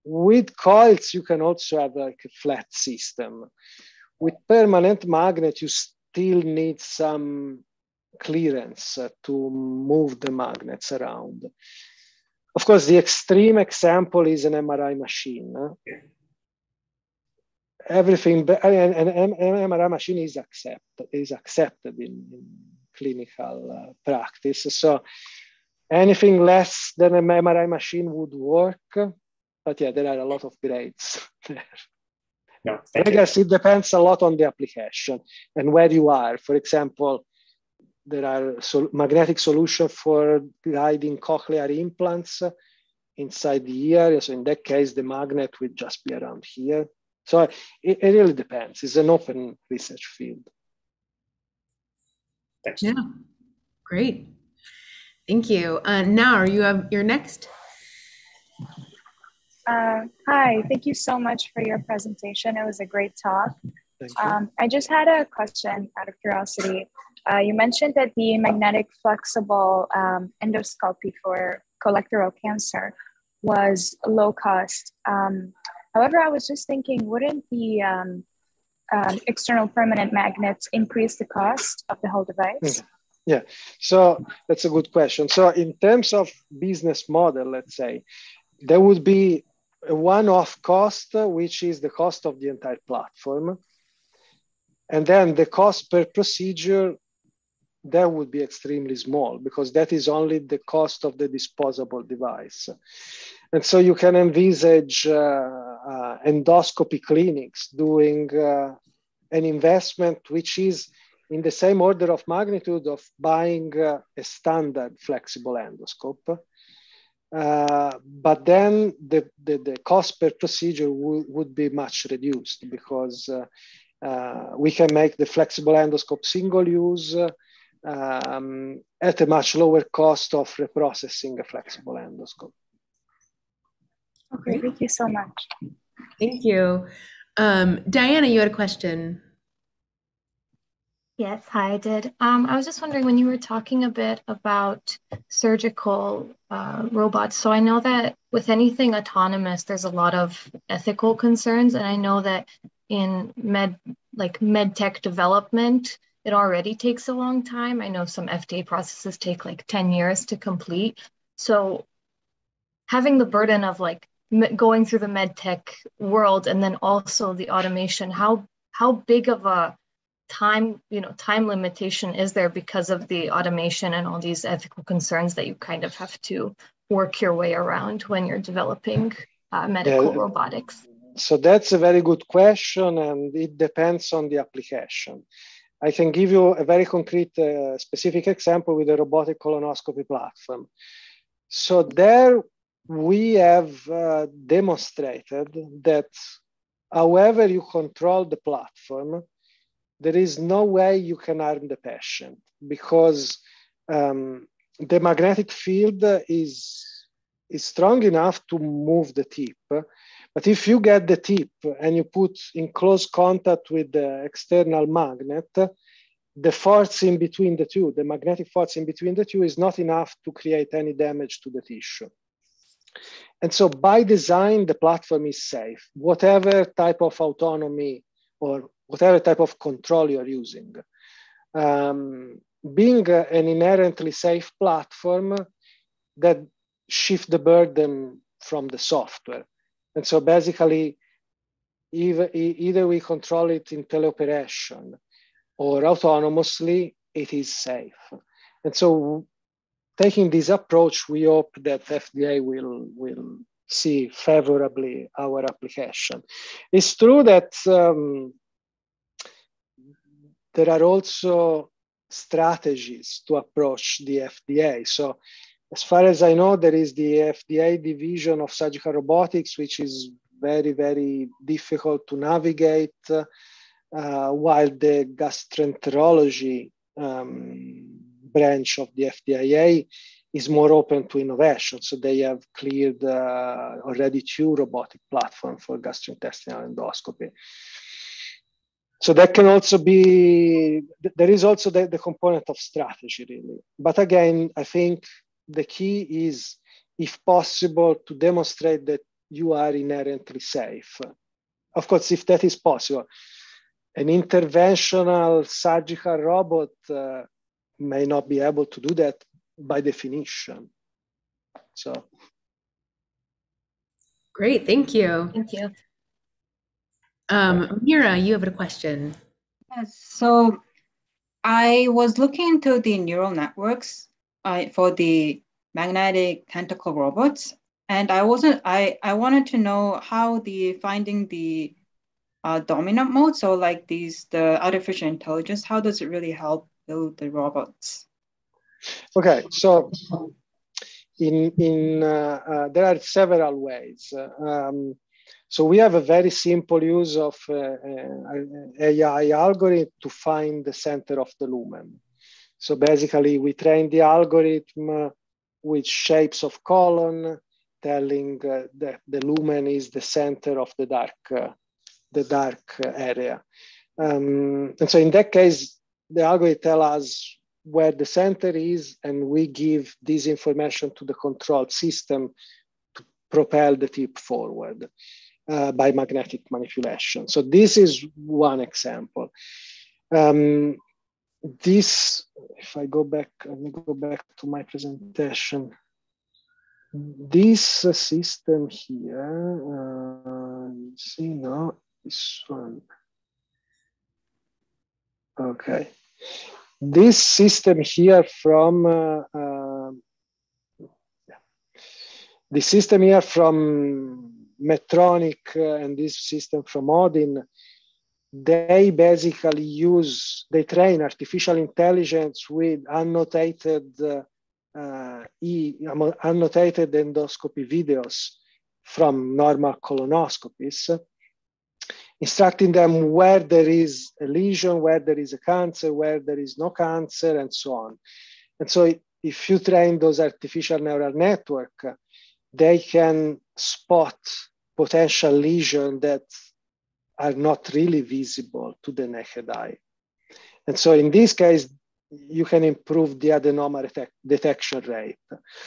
with coils, you can also have like a flat system. With permanent magnet, you still need some clearance to move the magnets around. Of course, the extreme example is an MRI machine. Everything, and an MRI machine is accepted is accepted in, in clinical uh, practice. So anything less than an MRI machine would work, but yeah, there are a lot of grades there. No, I guess it depends a lot on the application and where you are. For example, there are sol- magnetic solutions for guiding cochlear implants inside the ear. So in that case, the magnet would just be around here. So it, it really depends. It's an open research field. Thanks. Yeah, great. Thank you. Uh, now, you have your next? Uh, hi, thank you so much for your presentation. It was a great talk. Um, I just had a question out of curiosity. Uh, you mentioned that the magnetic flexible um, endoscopy for colorectal cancer was low cost. Um, however, I was just thinking, wouldn't the um, um, external permanent magnets increase the cost of the whole device? Hmm. Yeah, so that's a good question. So, in terms of business model, let's say, there would be a one off cost, which is the cost of the entire platform. And then the cost per procedure, that would be extremely small because that is only the cost of the disposable device. And so you can envisage uh, uh, endoscopy clinics doing uh, an investment which is in the same order of magnitude of buying uh, a standard flexible endoscope. Uh, but then the, the, the, cost per procedure would be much reduced because uh, uh, we can make the flexible endoscope single use um, at a much lower cost of reprocessing a flexible endoscope. Okay, thank you so much. Thank you. Um, Diana, you had a question. Yes, hi, I did. Um, I was just wondering when you were talking a bit about surgical uh, robots. So I know that with anything autonomous, there's a lot of ethical concerns, and I know that in med like med tech development, it already takes a long time. I know some FDA processes take like 10 years to complete. So having the burden of like going through the med tech world and then also the automation how how big of a time you know time limitation is there because of the automation and all these ethical concerns that you kind of have to work your way around when you're developing uh, medical yeah, robotics so that's a very good question and it depends on the application i can give you a very concrete uh, specific example with the robotic colonoscopy platform so there we have uh, demonstrated that however you control the platform, there is no way you can harm the patient because um, the magnetic field is, is strong enough to move the tip. But if you get the tip and you put in close contact with the external magnet, the force in between the two, the magnetic force in between the two is not enough to create any damage to the tissue. And so by design, the platform is safe, whatever type of autonomy or whatever type of control you're using. Um, being an inherently safe platform that shift the burden from the software. And so basically, either, we control it in teleoperation or autonomously, it is safe. And so taking this approach, we hope that FDA will will see favorably our application. It's true that um, there are also strategies to approach the FDA. So as far as I know, there is the FDA division of surgical robotics, which is very, very difficult to navigate, uh, while the gastroenterology um, branch of the FDA is more open to innovation. So they have cleared uh, already two robotic platforms for gastrointestinal endoscopy. So that can also be, there is also the, the component of strategy really. But again, I think the key is, if possible, to demonstrate that you are inherently safe. Of course, if that is possible, an interventional surgical robot uh, may not be able to do that by definition. So. Great, thank you. Thank you. Um, Mira, you have a question. Yes, so I was looking into the neural networks uh, for the magnetic tentacle robots, and I wasn't. I I wanted to know how the finding the uh, dominant mode, so like these the artificial intelligence, how does it really help build the robots? Okay, so in in uh, uh, there are several ways. Um, so we have a very simple use of uh, uh AI algorithm to find the center of the lumen. So basically, we train the algorithm with shapes of colon, telling uh, that the lumen is the center of the dark, uh, the dark area. Um, and so in that case, the algorithm tells us where the center is, and we give this information to the control system to propel the tip forward uh, by magnetic manipulation. So this is one example. Um, this, if I go back, let me go back to my presentation. This system here, uh, see, now, this one. Okay. This system here from, uh, uh, the system here from Medtronic uh, and this system from Odin, they basically use, they train artificial intelligence with annotated uh, uh, e, annotated endoscopy videos from normal colonoscopies instructing them where there is a lesion, where there is a cancer, where there is no cancer, and so on. And so if you train those artificial neural network, they can spot potential lesion that are not really visible to the naked eye. And so in this case, you can improve the adenoma detect detection rate.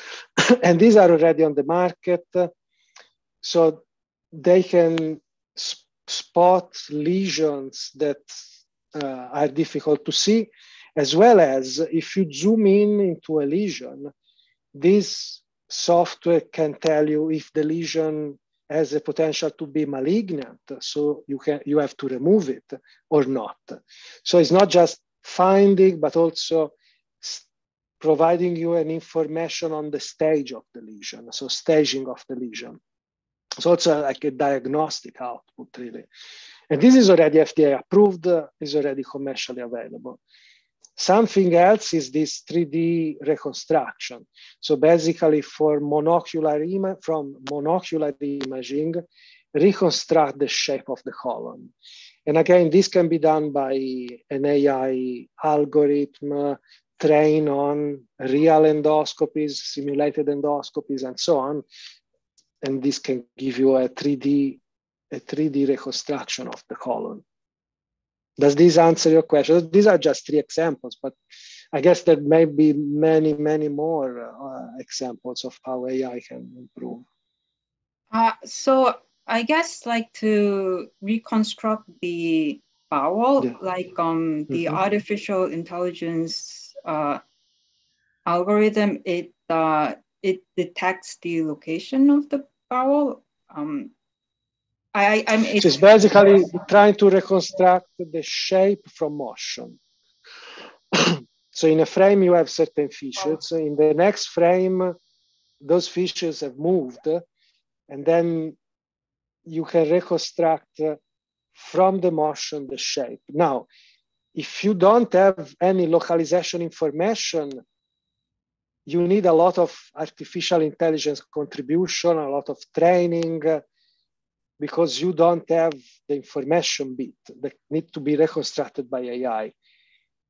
and these are already on the market. So they can spot lesions that uh, are difficult to see, as well as if you zoom in into a lesion, this software can tell you if the lesion has a potential to be malignant, so you can you have to remove it or not. So it's not just finding, but also providing you an information on the stage of the lesion, so staging of the lesion. So it's a, like a diagnostic output, really. And this is already FDA approved, is already commercially available. Something else is this 3D reconstruction. So basically for monocular ima- from monocular imaging, reconstruct the shape of the colon. And again, this can be done by an AI algorithm trained on real endoscopies, simulated endoscopies, and so on and this can give you a 3D, a 3D reconstruction of the colon. Does this answer your question? These are just three examples, but I guess there may be many, many more uh, examples of how AI can improve. Uh, so I guess like to reconstruct the bowel, yeah. like um, the mm-hmm. artificial intelligence uh, algorithm, it uh, it detects the location of the bowel. Um, I, I'm, it's, it's basically trying to reconstruct the shape from motion. so in a frame, you have certain features. In the next frame, those features have moved. and then you can reconstruct uh, from the motion the shape. Now, if you don't have any localization information, you need a lot of artificial intelligence contribution, a lot of training, because you don't have the information bit that need to be reconstructed by AI.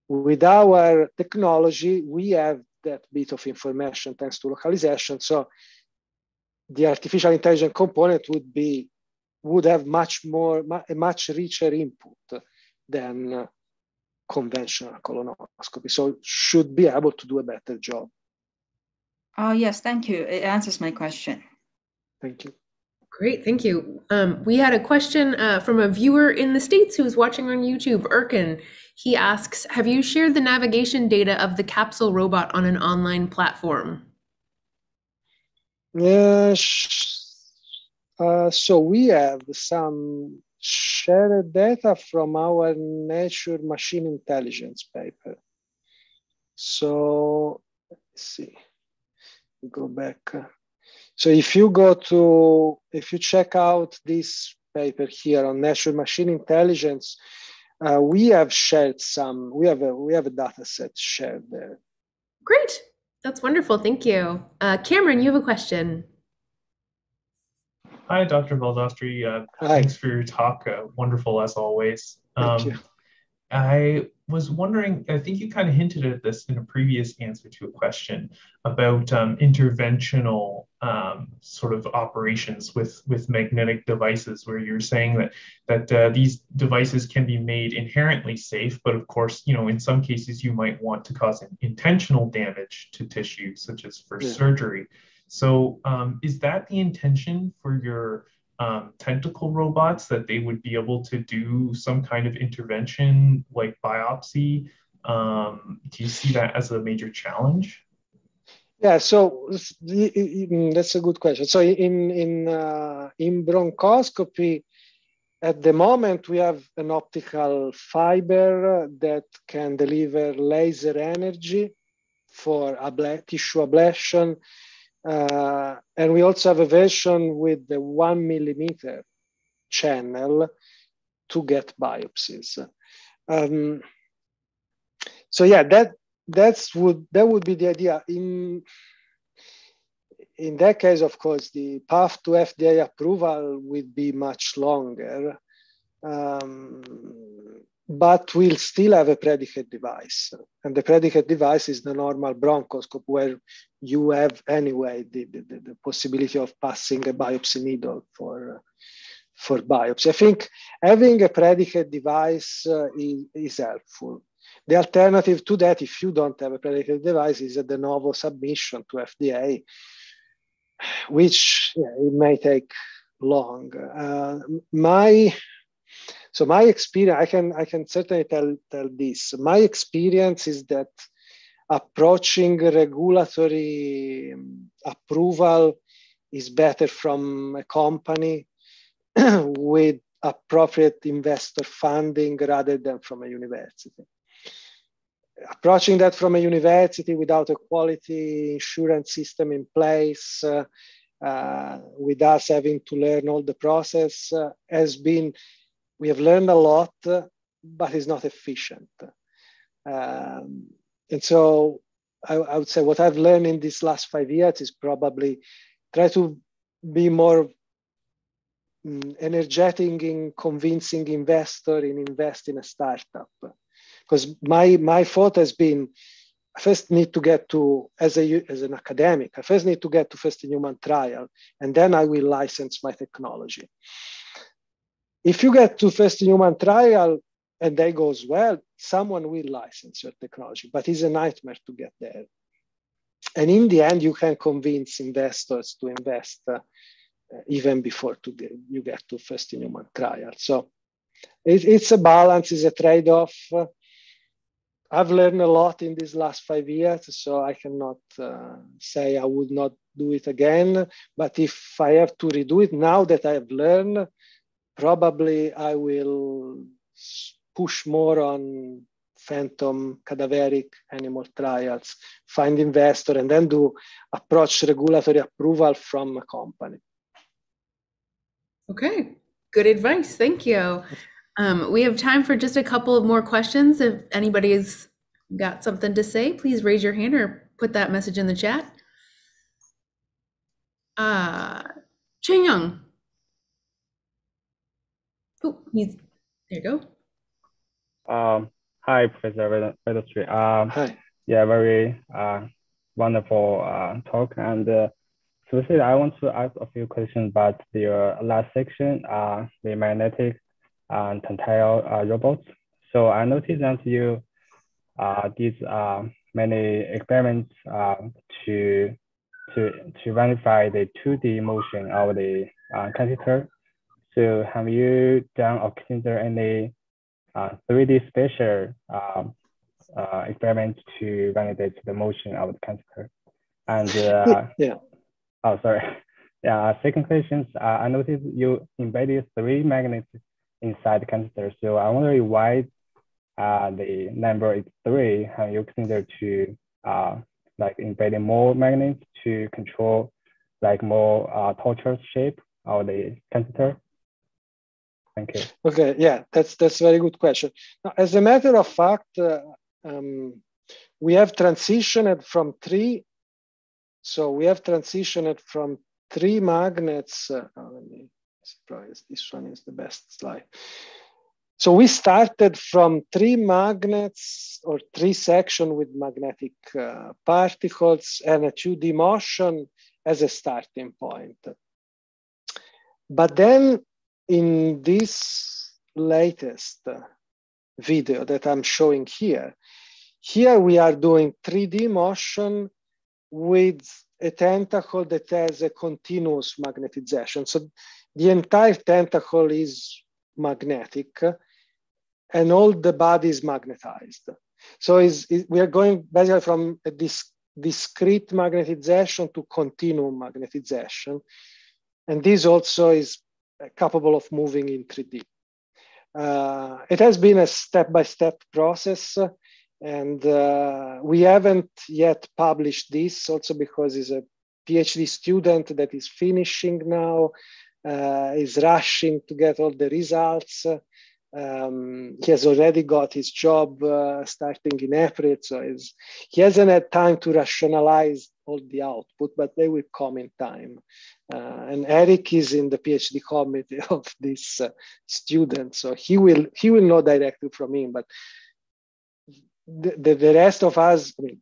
With our technology, we have that bit of information thanks to localization. So the artificial intelligence component would be would have much more a much richer input than conventional colonoscopy. So should be able to do a better job. Oh yes, thank you. It answers my question. Thank you. Great, thank you. Um, we had a question uh, from a viewer in the States who is watching on YouTube, Erkin. He asks, have you shared the navigation data of the capsule robot on an online platform? Yes. Uh, so we have some shared data from our Nature Machine Intelligence paper. So let's see, go back. So if you go to, if you check out this paper here on Nature Machine Intelligence, uh, we have shared some, we have a, we have a data set shared there. Great. That's wonderful. Thank you. Uh, Cameron, you have a question. Hi, Dr. Valdastri. Uh, Hi. Thanks for your talk. Uh, wonderful as always. Um, I was wondering, I think you kind of hinted at this in a previous answer to a question about um, interventional um, sort of operations with, with magnetic devices, where you're saying that, that uh, these devices can be made inherently safe, but of course, you know, in some cases you might want to cause an intentional damage to tissue, such as for yeah. surgery. So um, is that the intention for your um, tentacle robots that they would be able to do some kind of intervention like biopsy? Um, do you see that as a major challenge? Yeah, so that's a good question. So in in uh, in bronchoscopy, at the moment we have an optical fiber that can deliver laser energy for tissue ablation uh, and we also have a version with the one millimeter channel to get biopsies. Um, so yeah, that that's would that would be the idea. In in that case, of course, the path to FDA approval would be much longer. Um, but we'll still have a predicate device. And the predicate device is the normal bronchoscope where you have anyway the, the, the possibility of passing a biopsy needle for, for biopsy. I think having a predicate device uh, is, is helpful. The alternative to that, if you don't have a predicate device, is a de novo submission to FDA, which yeah, it may take long. Uh, my so my experience, I can I can certainly tell tell this. My experience is that approaching regulatory um, approval is better from a company with appropriate investor funding rather than from a university. Approaching that from a university without a quality insurance system in place, uh, uh, with us having to learn all the process, uh, has been we have learned a lot, but it's not efficient. Um, and so I, I, would say what I've learned in these last five years is probably try to be more um, energetic in convincing investor in invest in a startup. Because my, my thought has been, I first need to get to, as, a, as an academic, I first need to get to first in human trial, and then I will license my technology. If you get to first human trial and that goes well, someone will license your technology, but it's a nightmare to get there. And in the end, you can convince investors to invest uh, even before to get, you get to first human trial. So it, it's a balance, it's a trade-off. Uh, I've learned a lot in these last five years, so I cannot uh, say I would not do it again. But if I have to redo it now that I have learned, probably I will push more on phantom cadaveric animal trials, find investor, and then do approach regulatory approval from a company. Okay, good advice. Thank you. Um, we have time for just a couple of more questions. If anybody's got something to say, please raise your hand or put that message in the chat. Uh, Chen Young. Oh, he's there. You go. Um, hi, Professor Valdastri. Um, hi. Yeah, very uh, wonderful uh, talk. And uh, specifically, I want to ask a few questions about the last section, uh, the magnetic and tensile uh, robots. So I noticed that you uh, did uh, many experiments uh, to to to verify the 2D motion of the uh, catheter. So have you done or consider any uh, 3D spatial um, uh, experiments to validate the motion of the catheter? And uh, yeah. Oh, sorry. Yeah. Second question. Uh, I noticed you embedded three magnets inside the catheter. So I wonder why uh, the number is three. Have you considered to uh, like embedding more magnets to control like more uh, tortuous shape of the catheter? Thank you. Okay, yeah, that's that's a very good question. Now, as a matter of fact, uh, um, we have transitioned from three. So we have transitioned from three magnets. Uh, oh, let me surprise. This one is the best slide. So we started from three magnets or three section with magnetic uh, particles and a 2D motion as a starting point. But then in this latest video that I'm showing here, here we are doing 3D motion with a tentacle that has a continuous magnetization. So the entire tentacle is magnetic and all the body is magnetized. So is, we are going basically from a dis discrete magnetization to continuum magnetization. And this also is capable of moving in 3D. Uh, it has been a step-by-step -step process and uh, we haven't yet published this also because he's a PhD student that is finishing now, uh, is rushing to get all the results. Um, he has already got his job uh, starting in April, so he hasn't had time to rationalize all the output, but they will come in time. Uh, and Eric is in the PhD committee of this uh, student, so he will he will know directly from him. But the, the, the rest of us, I mean,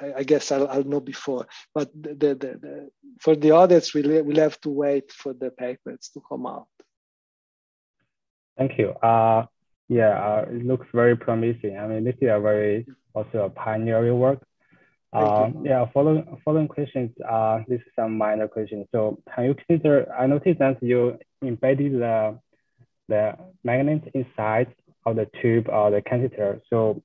I, I guess I'll, I'll, know before, but the, the, the, for the others, we'll, we'll have to wait for the papers to come out. Thank you. Uh, yeah, uh, it looks very promising. I mean, this is a very also a pioneering work. Uh, yeah, following following questions. Uh, this is some minor questions. So, can you consider? I noticed that you embedded the the magnet inside of the tube or the catheter. So,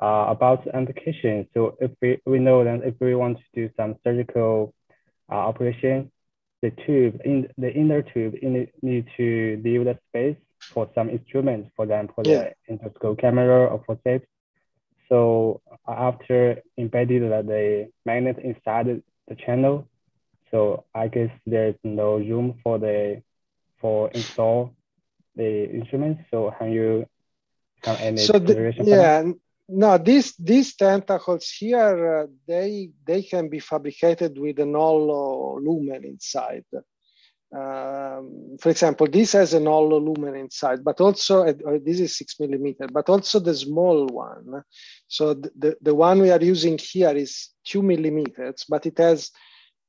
uh, about the application. So, if we we know that if we want to do some surgical uh, operation, the tube in the inner tube in, need to leave the space for some instruments, for example, yeah. the endoscope camera or forceps. So after embedded the magnet inside the channel, so I guess there's no room for the for install the instruments. So have you have any so the, yeah no these these tentacles here uh, they they can be fabricated with an hollow lumen inside um, for example, this has an hollow lumen inside, but also, uh, this is six millimeter, but also the small one. So the, the, the one we are using here is two millimeters, but it has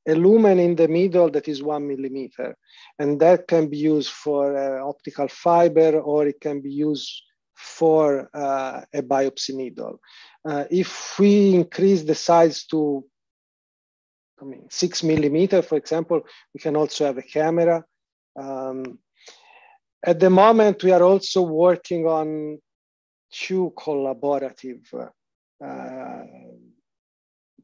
a lumen in the middle that is one millimeter. And that can be used for uh, optical fiber or it can be used for uh, a biopsy needle. Uh, if we increase the size to I mean, six millimeter, for example, we can also have a camera. Um, at the moment, we are also working on two collaborative uh,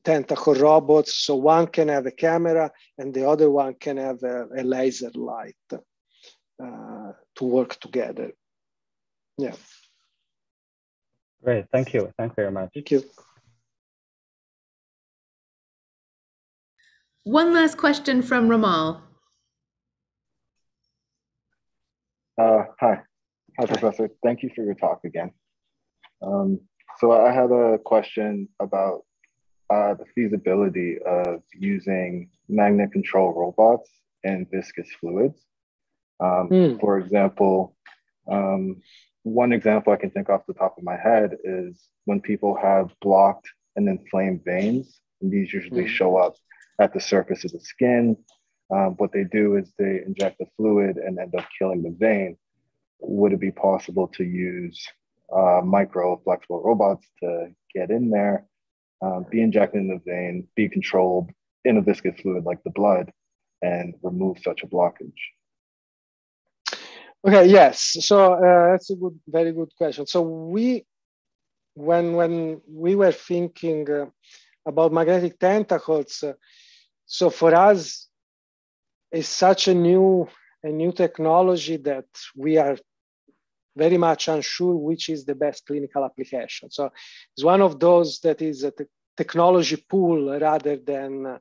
tentacle robots. So one can have a camera and the other one can have a, a laser light uh, to work together. Yeah. Great, thank you. Thank you very much. Thank you. One last question from Ramal. Uh, hi. Hi, Professor. Thank you for your talk again. Um, so I had a question about uh, the feasibility of using magnet control robots in viscous fluids. Um, mm. For example, um, one example I can think off the top of my head is when people have blocked and inflamed veins, and these usually mm. show up at the surface of the skin. Um, what they do is they inject the fluid and end up killing the vein. Would it be possible to use uh, micro flexible robots to get in there, um, be injected in the vein, be controlled in a viscous fluid like the blood, and remove such a blockage? Okay, yes. So uh, that's a good, very good question. So we, when when we were thinking uh, about magnetic tentacles, uh, so for us, it's such a new a new technology that we are very much unsure which is the best clinical application. So it's one of those that is a te technology pool rather than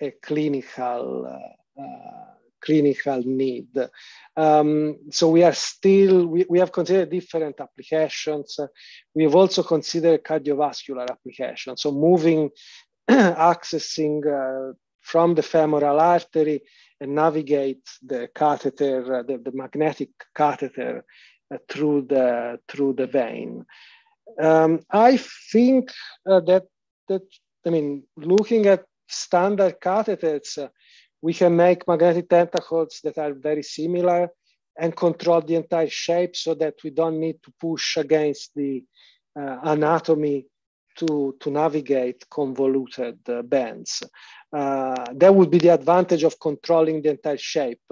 a clinical uh, uh, clinical need. Um, so we are still, we, we have considered different applications. we have also considered cardiovascular applications. So moving, accessing uh, from the femoral artery and navigate the catheter, uh, the, the, magnetic catheter uh, through the through the vein. Um, I think uh, that that I mean, looking at standard catheters, uh, we can make magnetic tentacles that are very similar and control the entire shape so that we don't need to push against the uh, anatomy to, to navigate convoluted uh, bands. Uh, that would be the advantage of controlling the entire shape.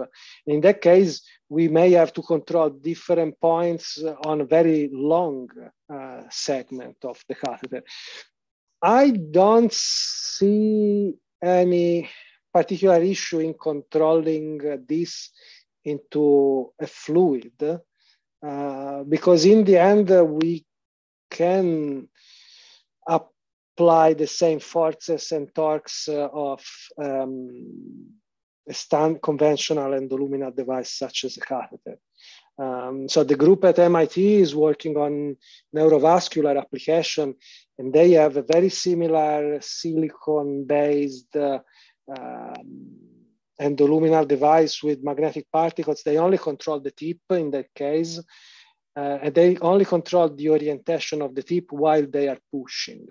In that case, we may have to control different points on a very long uh, segment of the catheter. I don't see any particular issue in controlling this into a fluid uh, because in the end uh, we can apply the same forces and torques uh, of um, a stand conventional endoluminal device such as a catheter. Um, so the group at MIT is working on neurovascular application, and they have a very similar silicon-based uh, um, endoluminal device with magnetic particles. They only control the tip in that case, uh, and they only control the orientation of the tip while they are pushing.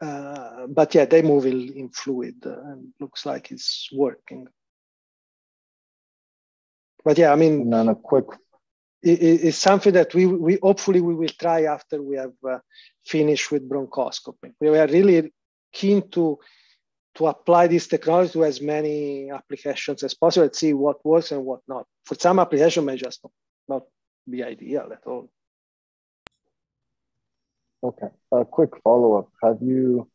Uh, but yeah, they move in, in fluid uh, and looks like it's working. But yeah, I mean, and then a quick. It, it's something that we, we hopefully we will try after we have uh, finished with bronchoscopy. We are really keen to to apply this technology to as many applications as possible and see what works and what not. For some application may just not, not be ideal at all. Okay, a quick follow-up. Have you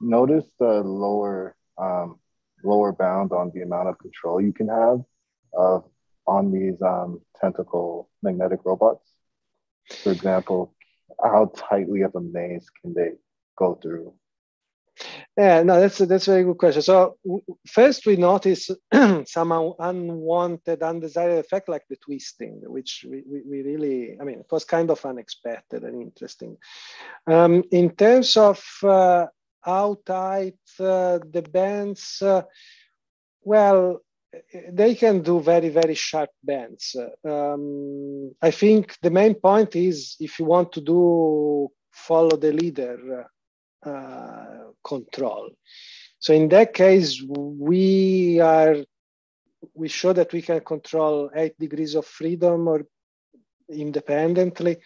noticed the lower um, lower bound on the amount of control you can have uh, on these um, tentacle magnetic robots? For example, how tightly of a maze can they go through yeah, no, that's a, that's a very good question. So first we notice some unwanted, undesired effect like the twisting, which we, we, we, really, I mean, it was kind of unexpected and interesting. Um, in terms of uh, how tight uh, the bands, uh, well, they can do very, very sharp bends. Um, I think the main point is if you want to do follow the leader uh, control. So in that case, we are we show that we can control eight degrees of freedom or independently.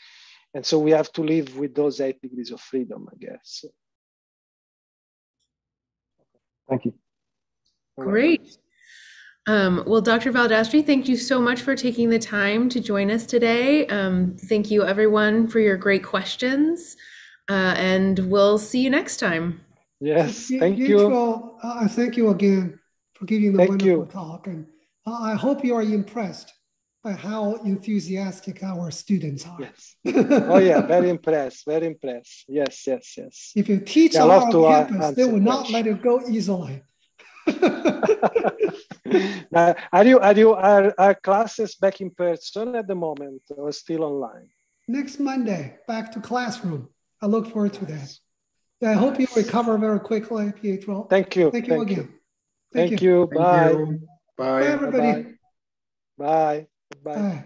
And so we have to live with those eight degrees of freedom, I guess. Thank you. Great. Um, well, Dr. Valdastri, thank you so much for taking the time to join us today. Um, thank you, everyone, for your great questions. Uh, and we'll see you next time. Yes, thank you. Uh, thank you again for giving the thank wonderful you. talk. And uh, I hope you are impressed by how enthusiastic our students are. Yes. oh yeah, very impressed, very impressed. Yes, yes, yes. If you teach yeah, on our campus, they will not let it go easily. now, are you are you are, are classes back in person at the moment or still online? Next Monday, back to classroom. I look forward to that. I hope you recover very quickly, Pietro. Thank you. Thank you Thank again. You. Thank, Thank, you. you. Bye. Bye. Bye, everybody. Bye. Bye. Bye. Bye.